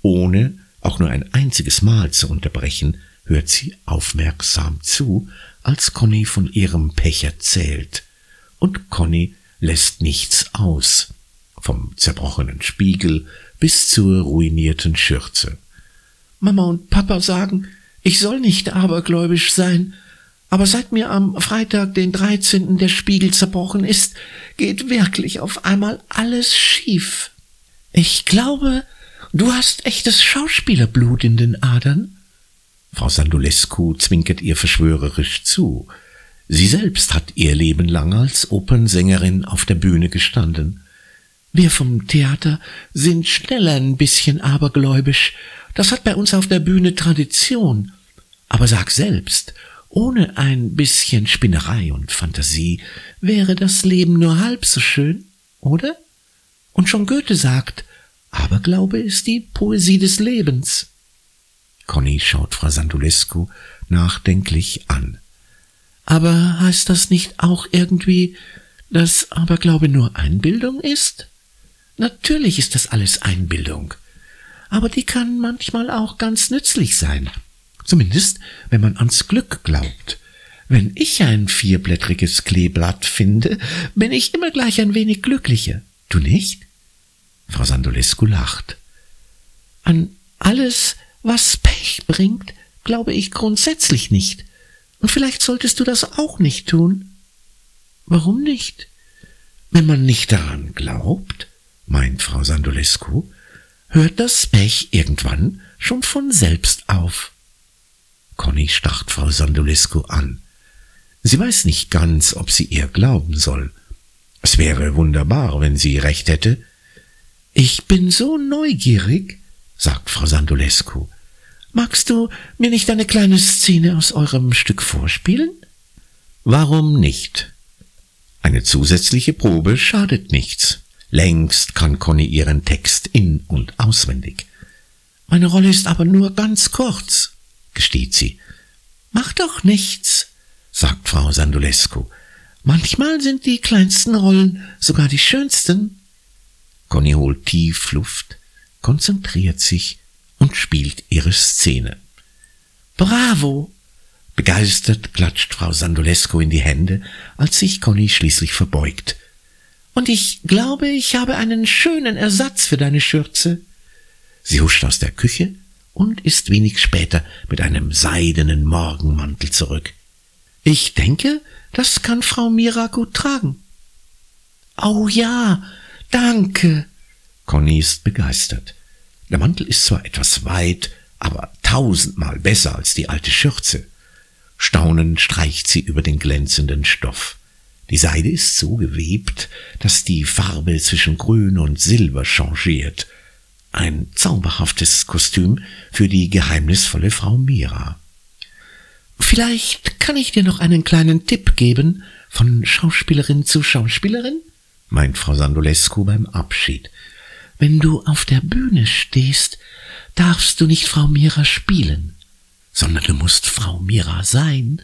Ohne auch nur ein einziges Mal zu unterbrechen, hört sie aufmerksam zu, als Conny von ihrem Pech erzählt. Und Conny lässt nichts aus, vom zerbrochenen Spiegel bis zur ruinierten Schürze. Mama und Papa sagen, ich soll nicht abergläubisch sein, aber seit mir am Freitag, den 13. der Spiegel zerbrochen ist, geht wirklich auf einmal alles schief. Ich glaube, Du hast echtes Schauspielerblut in den Adern? Frau Sandulescu zwinkert ihr verschwörerisch zu. Sie selbst hat ihr Leben lang als Opernsängerin auf der Bühne gestanden. Wir vom Theater sind schnell ein bisschen abergläubisch. Das hat bei uns auf der Bühne Tradition. Aber sag selbst, ohne ein bisschen Spinnerei und Fantasie wäre das Leben nur halb so schön, oder? Und schon Goethe sagt, Aberglaube ist die Poesie des Lebens. Conny schaut Frau Sandulescu nachdenklich an. Aber heißt das nicht auch irgendwie, dass Aberglaube nur Einbildung ist? Natürlich ist das alles Einbildung. Aber die kann manchmal auch ganz nützlich sein. Zumindest, wenn man ans Glück glaubt. Wenn ich ein vierblättriges Kleeblatt finde, bin ich immer gleich ein wenig glücklicher. Du nicht? Frau Sandolescu lacht. An alles, was Pech bringt, glaube ich grundsätzlich nicht. Und vielleicht solltest du das auch nicht tun. Warum nicht? Wenn man nicht daran glaubt, meint Frau Sandolescu, hört das Pech irgendwann schon von selbst auf. Conny starrt Frau Sandolescu an. Sie weiß nicht ganz, ob sie ihr glauben soll. Es wäre wunderbar, wenn sie recht hätte, ich bin so neugierig, sagt Frau Sandolescu. Magst du mir nicht eine kleine Szene aus eurem Stück vorspielen? Warum nicht? Eine zusätzliche Probe schadet nichts. Längst kann Conny ihren Text in- und auswendig. Meine Rolle ist aber nur ganz kurz, gesteht sie. Mach doch nichts, sagt Frau Sandulescu. Manchmal sind die kleinsten Rollen sogar die schönsten. Conny holt tief Luft, konzentriert sich und spielt ihre Szene. Bravo! Begeistert klatscht Frau Sandulescu in die Hände, als sich Conny schließlich verbeugt. Und ich glaube, ich habe einen schönen Ersatz für deine Schürze. Sie huscht aus der Küche und ist wenig später mit einem seidenen Morgenmantel zurück. Ich denke, das kann Frau Mira gut tragen. Oh ja, danke. Conny ist begeistert. Der Mantel ist zwar etwas weit, aber tausendmal besser als die alte Schürze. Staunend streicht sie über den glänzenden Stoff. Die Seide ist so gewebt, dass die Farbe zwischen Grün und Silber changiert. Ein zauberhaftes Kostüm für die geheimnisvolle Frau Mira. Vielleicht kann ich dir noch einen kleinen Tipp geben, von Schauspielerin zu Schauspielerin, meint Frau Sandolescu beim Abschied. Wenn du auf der Bühne stehst, darfst du nicht Frau Mira spielen, sondern du musst Frau Mira sein,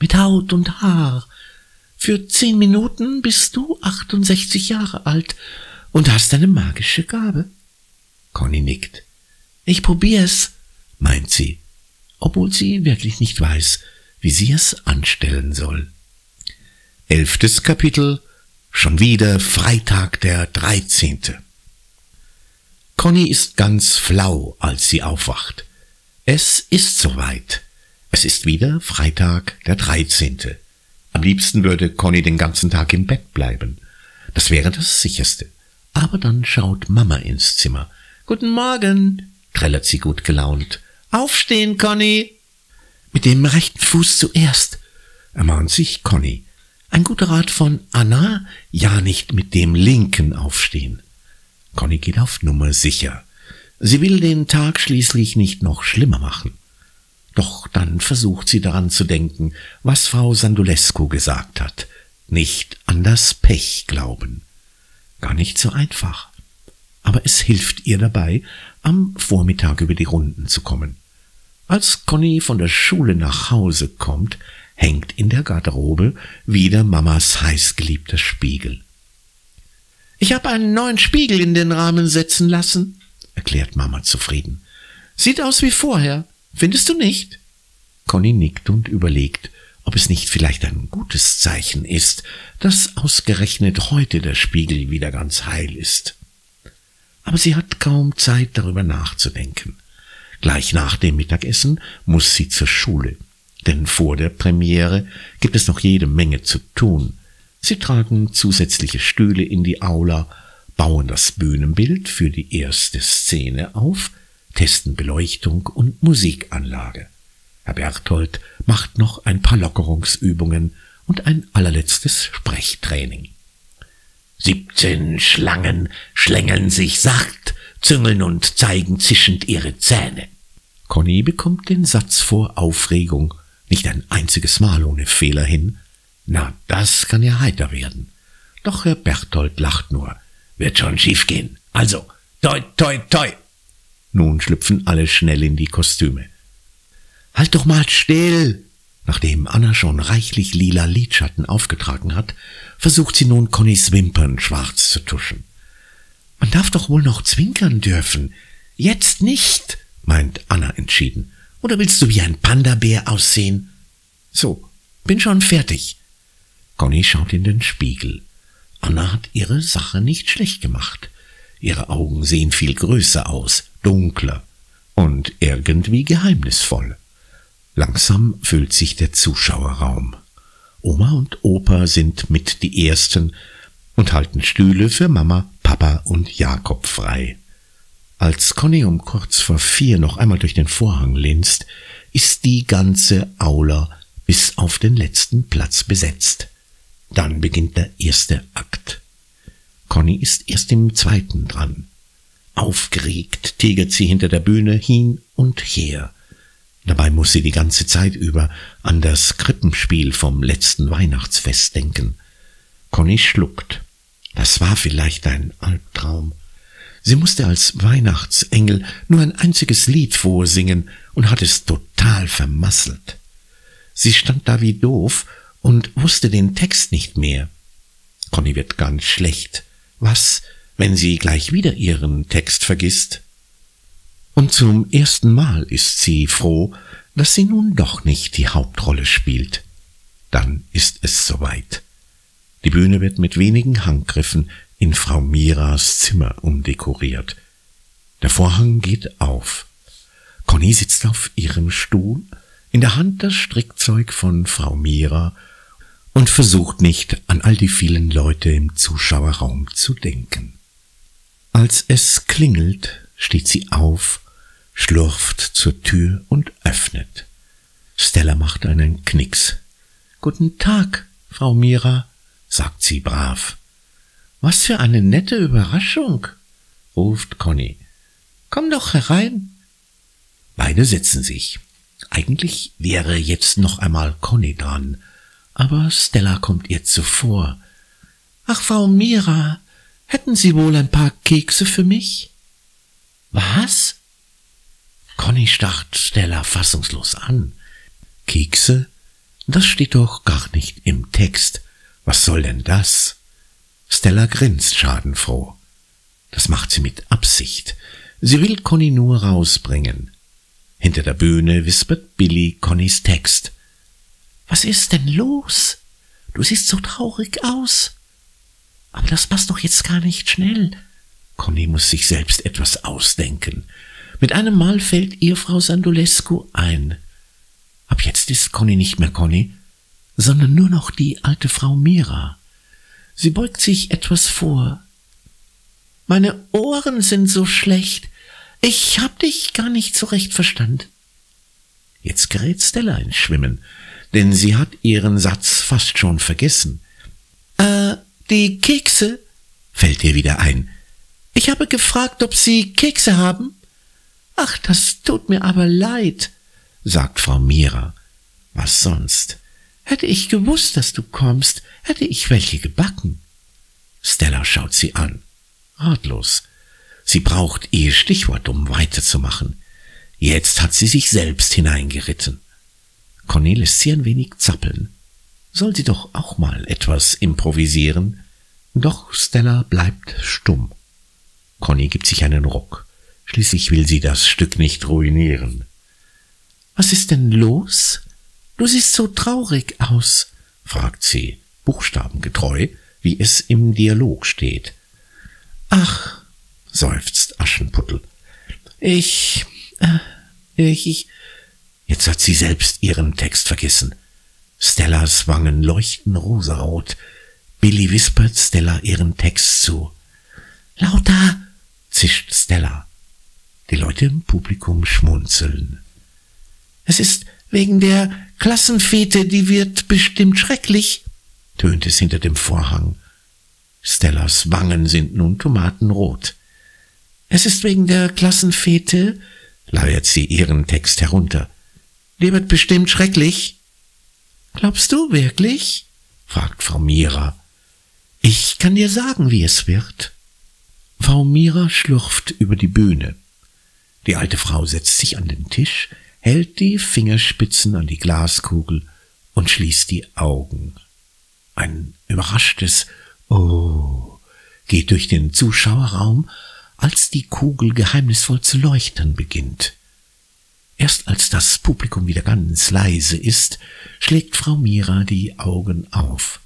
mit Haut und Haar. Für zehn Minuten bist du 68 Jahre alt und hast eine magische Gabe. Conny nickt. Ich probier's, meint sie, obwohl sie wirklich nicht weiß, wie sie es anstellen soll. Elftes Kapitel Schon wieder Freitag der dreizehnte. Conny ist ganz flau, als sie aufwacht. Es ist soweit. Es ist wieder Freitag, der dreizehnte. Am liebsten würde Conny den ganzen Tag im Bett bleiben. Das wäre das sicherste. Aber dann schaut Mama ins Zimmer. Guten Morgen, trällert sie gut gelaunt. Aufstehen, Conny! Mit dem rechten Fuß zuerst, ermahnt sich Conny. Ein guter Rat von Anna, ja nicht mit dem linken aufstehen. Conny geht auf Nummer sicher. Sie will den Tag schließlich nicht noch schlimmer machen. Doch dann versucht sie daran zu denken, was Frau Sandulescu gesagt hat. Nicht an das Pech glauben. Gar nicht so einfach. Aber es hilft ihr dabei, am Vormittag über die Runden zu kommen. Als Conny von der Schule nach Hause kommt, hängt in der Garderobe wieder Mamas heißgeliebter Spiegel. Ich habe einen neuen Spiegel in den Rahmen setzen lassen, erklärt Mama zufrieden. Sieht aus wie vorher, findest du nicht? Conny nickt und überlegt, ob es nicht vielleicht ein gutes Zeichen ist, dass ausgerechnet heute der Spiegel wieder ganz heil ist. Aber sie hat kaum Zeit darüber nachzudenken. Gleich nach dem Mittagessen muss sie zur Schule, denn vor der Premiere gibt es noch jede Menge zu tun. Sie tragen zusätzliche Stühle in die Aula, bauen das Bühnenbild für die erste Szene auf, testen Beleuchtung und Musikanlage. Herr Berthold macht noch ein paar Lockerungsübungen und ein allerletztes Sprechtraining. Siebzehn Schlangen schlängeln sich sacht, züngeln und zeigen zischend ihre Zähne. Conny bekommt den Satz vor Aufregung nicht ein einziges Mal ohne Fehler hin, na, das kann ja heiter werden. Doch Herr Berthold lacht nur. Wird schon schief gehen. Also, toi, toi, toi. Nun schlüpfen alle schnell in die Kostüme. Halt doch mal still! Nachdem Anna schon reichlich lila Lidschatten aufgetragen hat, versucht sie nun Connys Wimpern schwarz zu tuschen. Man darf doch wohl noch zwinkern dürfen. Jetzt nicht, meint Anna entschieden. Oder willst du wie ein Panda-Bär aussehen? So, bin schon fertig. Conny schaut in den Spiegel. Anna hat ihre Sache nicht schlecht gemacht. Ihre Augen sehen viel größer aus, dunkler und irgendwie geheimnisvoll. Langsam füllt sich der Zuschauerraum. Oma und Opa sind mit die Ersten und halten Stühle für Mama, Papa und Jakob frei. Als Conny um kurz vor vier noch einmal durch den Vorhang linst, ist die ganze Aula bis auf den letzten Platz besetzt. Dann beginnt der erste Akt. Conny ist erst im zweiten dran. Aufgeregt tigert sie hinter der Bühne hin und her. Dabei muss sie die ganze Zeit über an das Krippenspiel vom letzten Weihnachtsfest denken. Conny schluckt. Das war vielleicht ein Albtraum. Sie musste als Weihnachtsengel nur ein einziges Lied vorsingen und hat es total vermasselt. Sie stand da wie doof und wusste den Text nicht mehr. Conny wird ganz schlecht. Was, wenn sie gleich wieder ihren Text vergisst? Und zum ersten Mal ist sie froh, dass sie nun doch nicht die Hauptrolle spielt. Dann ist es soweit. Die Bühne wird mit wenigen Handgriffen in Frau Miras Zimmer umdekoriert. Der Vorhang geht auf. Conny sitzt auf ihrem Stuhl, in der Hand das Strickzeug von Frau Mira und versucht nicht an all die vielen Leute im Zuschauerraum zu denken. Als es klingelt, steht sie auf schlurft zur Tür und öffnet. Stella macht einen Knicks. Guten Tag, Frau Mira, sagt sie brav. Was für eine nette Überraschung, ruft Conny. Komm doch herein. Beide setzen sich. Eigentlich wäre jetzt noch einmal Conny dran, aber Stella kommt ihr zuvor. Ach, Frau Mira, hätten Sie wohl ein paar Kekse für mich? Was? Conny starrt Stella fassungslos an. Kekse? Das steht doch gar nicht im Text. Was soll denn das? Stella grinst schadenfroh. Das macht sie mit Absicht. Sie will Conny nur rausbringen. Hinter der Bühne wispert Billy Connys Text. Was ist denn los? Du siehst so traurig aus. Aber das passt doch jetzt gar nicht schnell. Conny muss sich selbst etwas ausdenken. Mit einem Mal fällt ihr Frau Sandulescu ein. Ab jetzt ist Conny nicht mehr Conny, sondern nur noch die alte Frau Mira. Sie beugt sich etwas vor. Meine Ohren sind so schlecht. Ich hab dich gar nicht so recht verstanden. Jetzt gerät Stella ins Schwimmen, denn sie hat ihren Satz fast schon vergessen. Äh, die Kekse, fällt ihr wieder ein. Ich habe gefragt, ob Sie Kekse haben. Ach, das tut mir aber leid, sagt Frau Mira. Was sonst? Hätte ich gewusst, dass du kommst, hätte ich welche gebacken. Stella schaut sie an. Ratlos. Sie braucht ihr Stichwort, um weiterzumachen. Jetzt hat sie sich selbst hineingeritten. Conny lässt sie ein wenig zappeln. Soll sie doch auch mal etwas improvisieren? Doch Stella bleibt stumm. Conny gibt sich einen Ruck. Schließlich will sie das Stück nicht ruinieren. Was ist denn los? Du siehst so traurig aus, fragt sie, buchstabengetreu, wie es im Dialog steht. Ach, seufzt Aschenputtel. Ich, äh, ich. Jetzt hat sie selbst ihren Text vergessen. Stellas Wangen leuchten rosarot. Billy wispert Stella ihren Text zu. Lauter, zischt Stella. Die Leute im Publikum schmunzeln. Es ist wegen der Klassenfete, die wird bestimmt schrecklich, tönt es hinter dem Vorhang. Stellas Wangen sind nun tomatenrot. Es ist wegen der Klassenfete, leiert sie ihren Text herunter. Die wird bestimmt schrecklich. Glaubst du wirklich? fragt Frau Mira. Ich kann dir sagen, wie es wird. Frau Mira schlurft über die Bühne. Die alte Frau setzt sich an den Tisch, hält die Fingerspitzen an die Glaskugel und schließt die Augen. Ein überraschtes Oh geht durch den Zuschauerraum, als die Kugel geheimnisvoll zu leuchten beginnt. Erst als das Publikum wieder ganz leise ist, schlägt Frau Mira die Augen auf.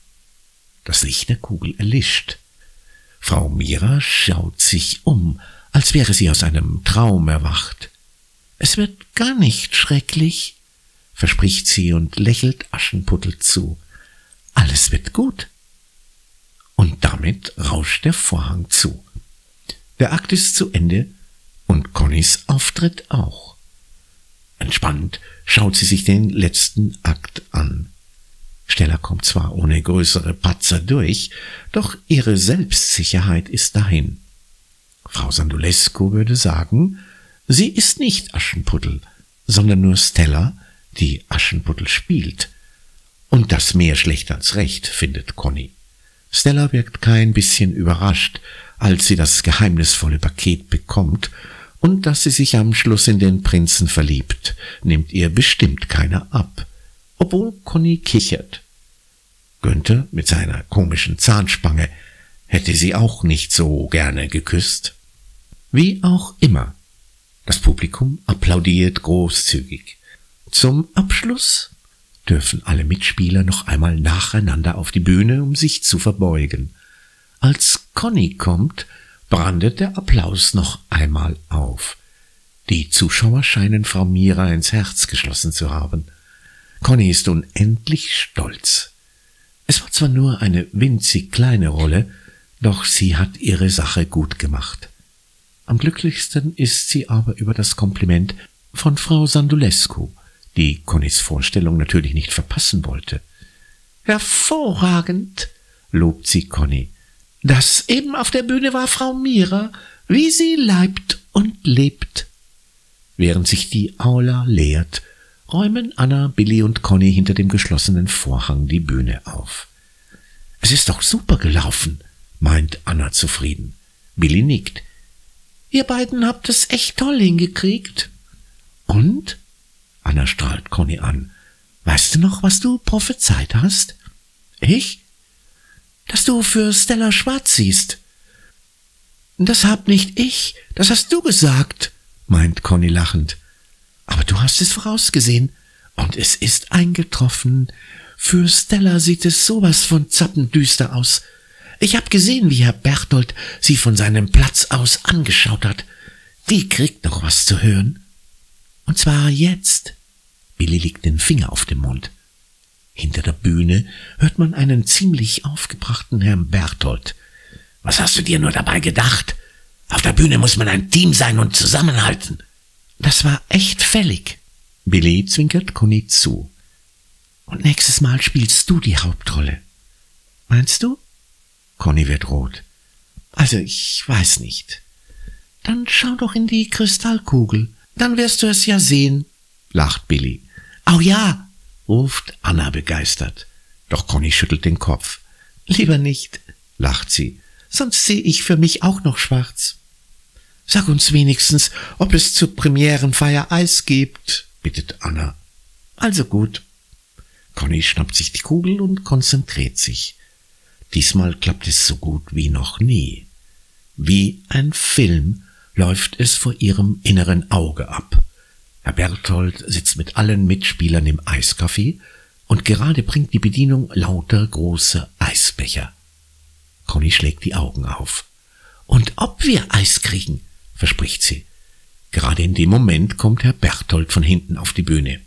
Das Licht der Kugel erlischt. Frau Mira schaut sich um, als wäre sie aus einem Traum erwacht. Es wird gar nicht schrecklich, verspricht sie und lächelt Aschenputtel zu. Alles wird gut. Und damit rauscht der Vorhang zu. Der Akt ist zu Ende und Connys Auftritt auch. Entspannt schaut sie sich den letzten Akt an. Stella kommt zwar ohne größere Patzer durch, doch ihre Selbstsicherheit ist dahin. Frau Sandulescu würde sagen, sie ist nicht Aschenputtel, sondern nur Stella, die Aschenputtel spielt. Und das mehr schlecht als recht, findet Conny. Stella wirkt kein bisschen überrascht, als sie das geheimnisvolle Paket bekommt, und dass sie sich am Schluss in den Prinzen verliebt, nimmt ihr bestimmt keiner ab, obwohl Conny kichert. Günther mit seiner komischen Zahnspange hätte sie auch nicht so gerne geküsst. Wie auch immer, das Publikum applaudiert großzügig. Zum Abschluss dürfen alle Mitspieler noch einmal nacheinander auf die Bühne, um sich zu verbeugen. Als Conny kommt, brandet der Applaus noch einmal auf. Die Zuschauer scheinen Frau Mira ins Herz geschlossen zu haben. Conny ist unendlich stolz. Es war zwar nur eine winzig kleine Rolle, doch sie hat ihre Sache gut gemacht. Am glücklichsten ist sie aber über das Kompliment von Frau Sandulescu, die Connys Vorstellung natürlich nicht verpassen wollte. Hervorragend, lobt sie Conny. Das eben auf der Bühne war Frau Mira, wie sie leibt und lebt. Während sich die Aula leert, räumen Anna, Billy und Conny hinter dem geschlossenen Vorhang die Bühne auf. Es ist doch super gelaufen, meint Anna zufrieden. Billy nickt. Ihr beiden habt es echt toll hingekriegt. Und? Anna strahlt Conny an. Weißt du noch, was du prophezeit hast? Ich? Dass du für Stella schwarz siehst. Das hab nicht ich, das hast du gesagt, meint Conny lachend. Aber du hast es vorausgesehen, und es ist eingetroffen. Für Stella sieht es sowas von zappendüster aus. Ich hab gesehen, wie Herr Berthold sie von seinem Platz aus angeschaut hat. Die kriegt noch was zu hören. Und zwar jetzt. Billy legt den Finger auf den Mund. Hinter der Bühne hört man einen ziemlich aufgebrachten Herrn Berthold. Was hast du dir nur dabei gedacht? Auf der Bühne muss man ein Team sein und zusammenhalten. Das war echt fällig. Billy zwinkert Conny zu. Und nächstes Mal spielst du die Hauptrolle. Meinst du? Conny wird rot. Also, ich weiß nicht. Dann schau doch in die Kristallkugel. Dann wirst du es ja sehen, lacht Billy. Oh ja, ruft Anna begeistert. Doch Conny schüttelt den Kopf. Lieber nicht, lacht sie, sonst sehe ich für mich auch noch schwarz. Sag uns wenigstens, ob es zur Premierenfeier Eis gibt, bittet Anna. Also gut. Conny schnappt sich die Kugel und konzentriert sich. Diesmal klappt es so gut wie noch nie. Wie ein Film läuft es vor ihrem inneren Auge ab. Herr Berthold sitzt mit allen Mitspielern im Eiscafé und gerade bringt die Bedienung lauter große Eisbecher. Conny schlägt die Augen auf. Und ob wir Eis kriegen, verspricht sie. Gerade in dem Moment kommt Herr Berthold von hinten auf die Bühne.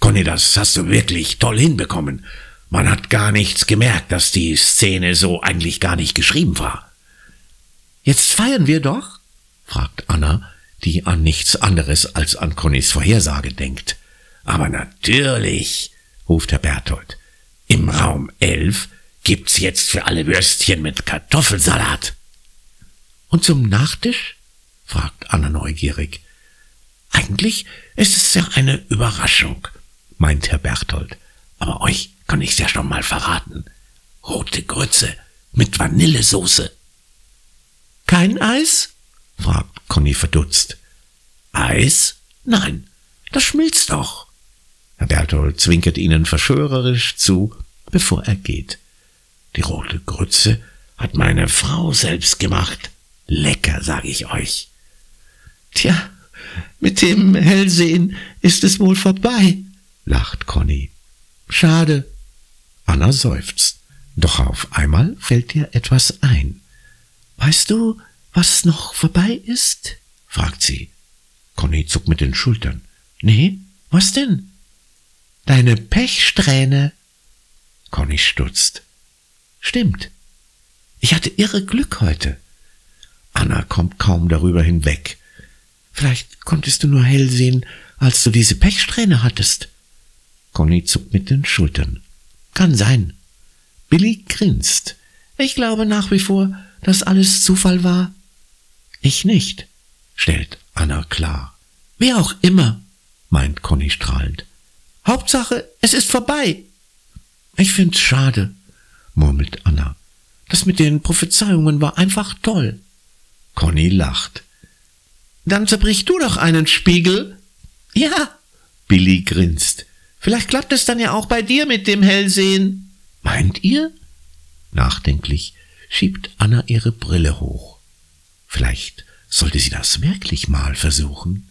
Conny, das hast du wirklich toll hinbekommen. Man hat gar nichts gemerkt, dass die Szene so eigentlich gar nicht geschrieben war. Jetzt feiern wir doch? fragt Anna, die an nichts anderes als an Connys Vorhersage denkt. Aber natürlich, ruft Herr Berthold. Im Raum elf gibt's jetzt für alle Würstchen mit Kartoffelsalat. Und zum Nachtisch? fragt Anna neugierig. Eigentlich ist es ja eine Überraschung, meint Herr Berthold. Aber euch kann ich's ja schon mal verraten. Rote Grütze mit Vanillesoße. Kein Eis? Fragt Conny verdutzt. Eis? Nein, das schmilzt doch. Herr Berthold zwinkert ihnen verschwörerisch zu, bevor er geht. Die rote Grütze hat meine Frau selbst gemacht. Lecker, sag ich euch. Tja, mit dem Hellsehen ist es wohl vorbei, lacht Conny. Schade, Anna seufzt. Doch auf einmal fällt ihr etwas ein. Weißt du, was noch vorbei ist? fragt sie. Conny zuckt mit den Schultern. Nee, was denn? Deine Pechsträhne. Conny stutzt. Stimmt. Ich hatte irre Glück heute. Anna kommt kaum darüber hinweg. Vielleicht konntest du nur hell sehen, als du diese Pechsträhne hattest. Conny zuckt mit den Schultern. Kann sein. Billy grinst. Ich glaube nach wie vor, dass alles Zufall war. Ich nicht, stellt Anna klar. Wie auch immer, meint Conny strahlend. Hauptsache, es ist vorbei. Ich find's schade, murmelt Anna. Das mit den Prophezeiungen war einfach toll. Conny lacht. Dann zerbrich du doch einen Spiegel. Ja, Billy grinst. Vielleicht klappt es dann ja auch bei dir mit dem Hellsehen. Meint ihr? Nachdenklich schiebt Anna ihre Brille hoch. Vielleicht sollte sie das wirklich mal versuchen.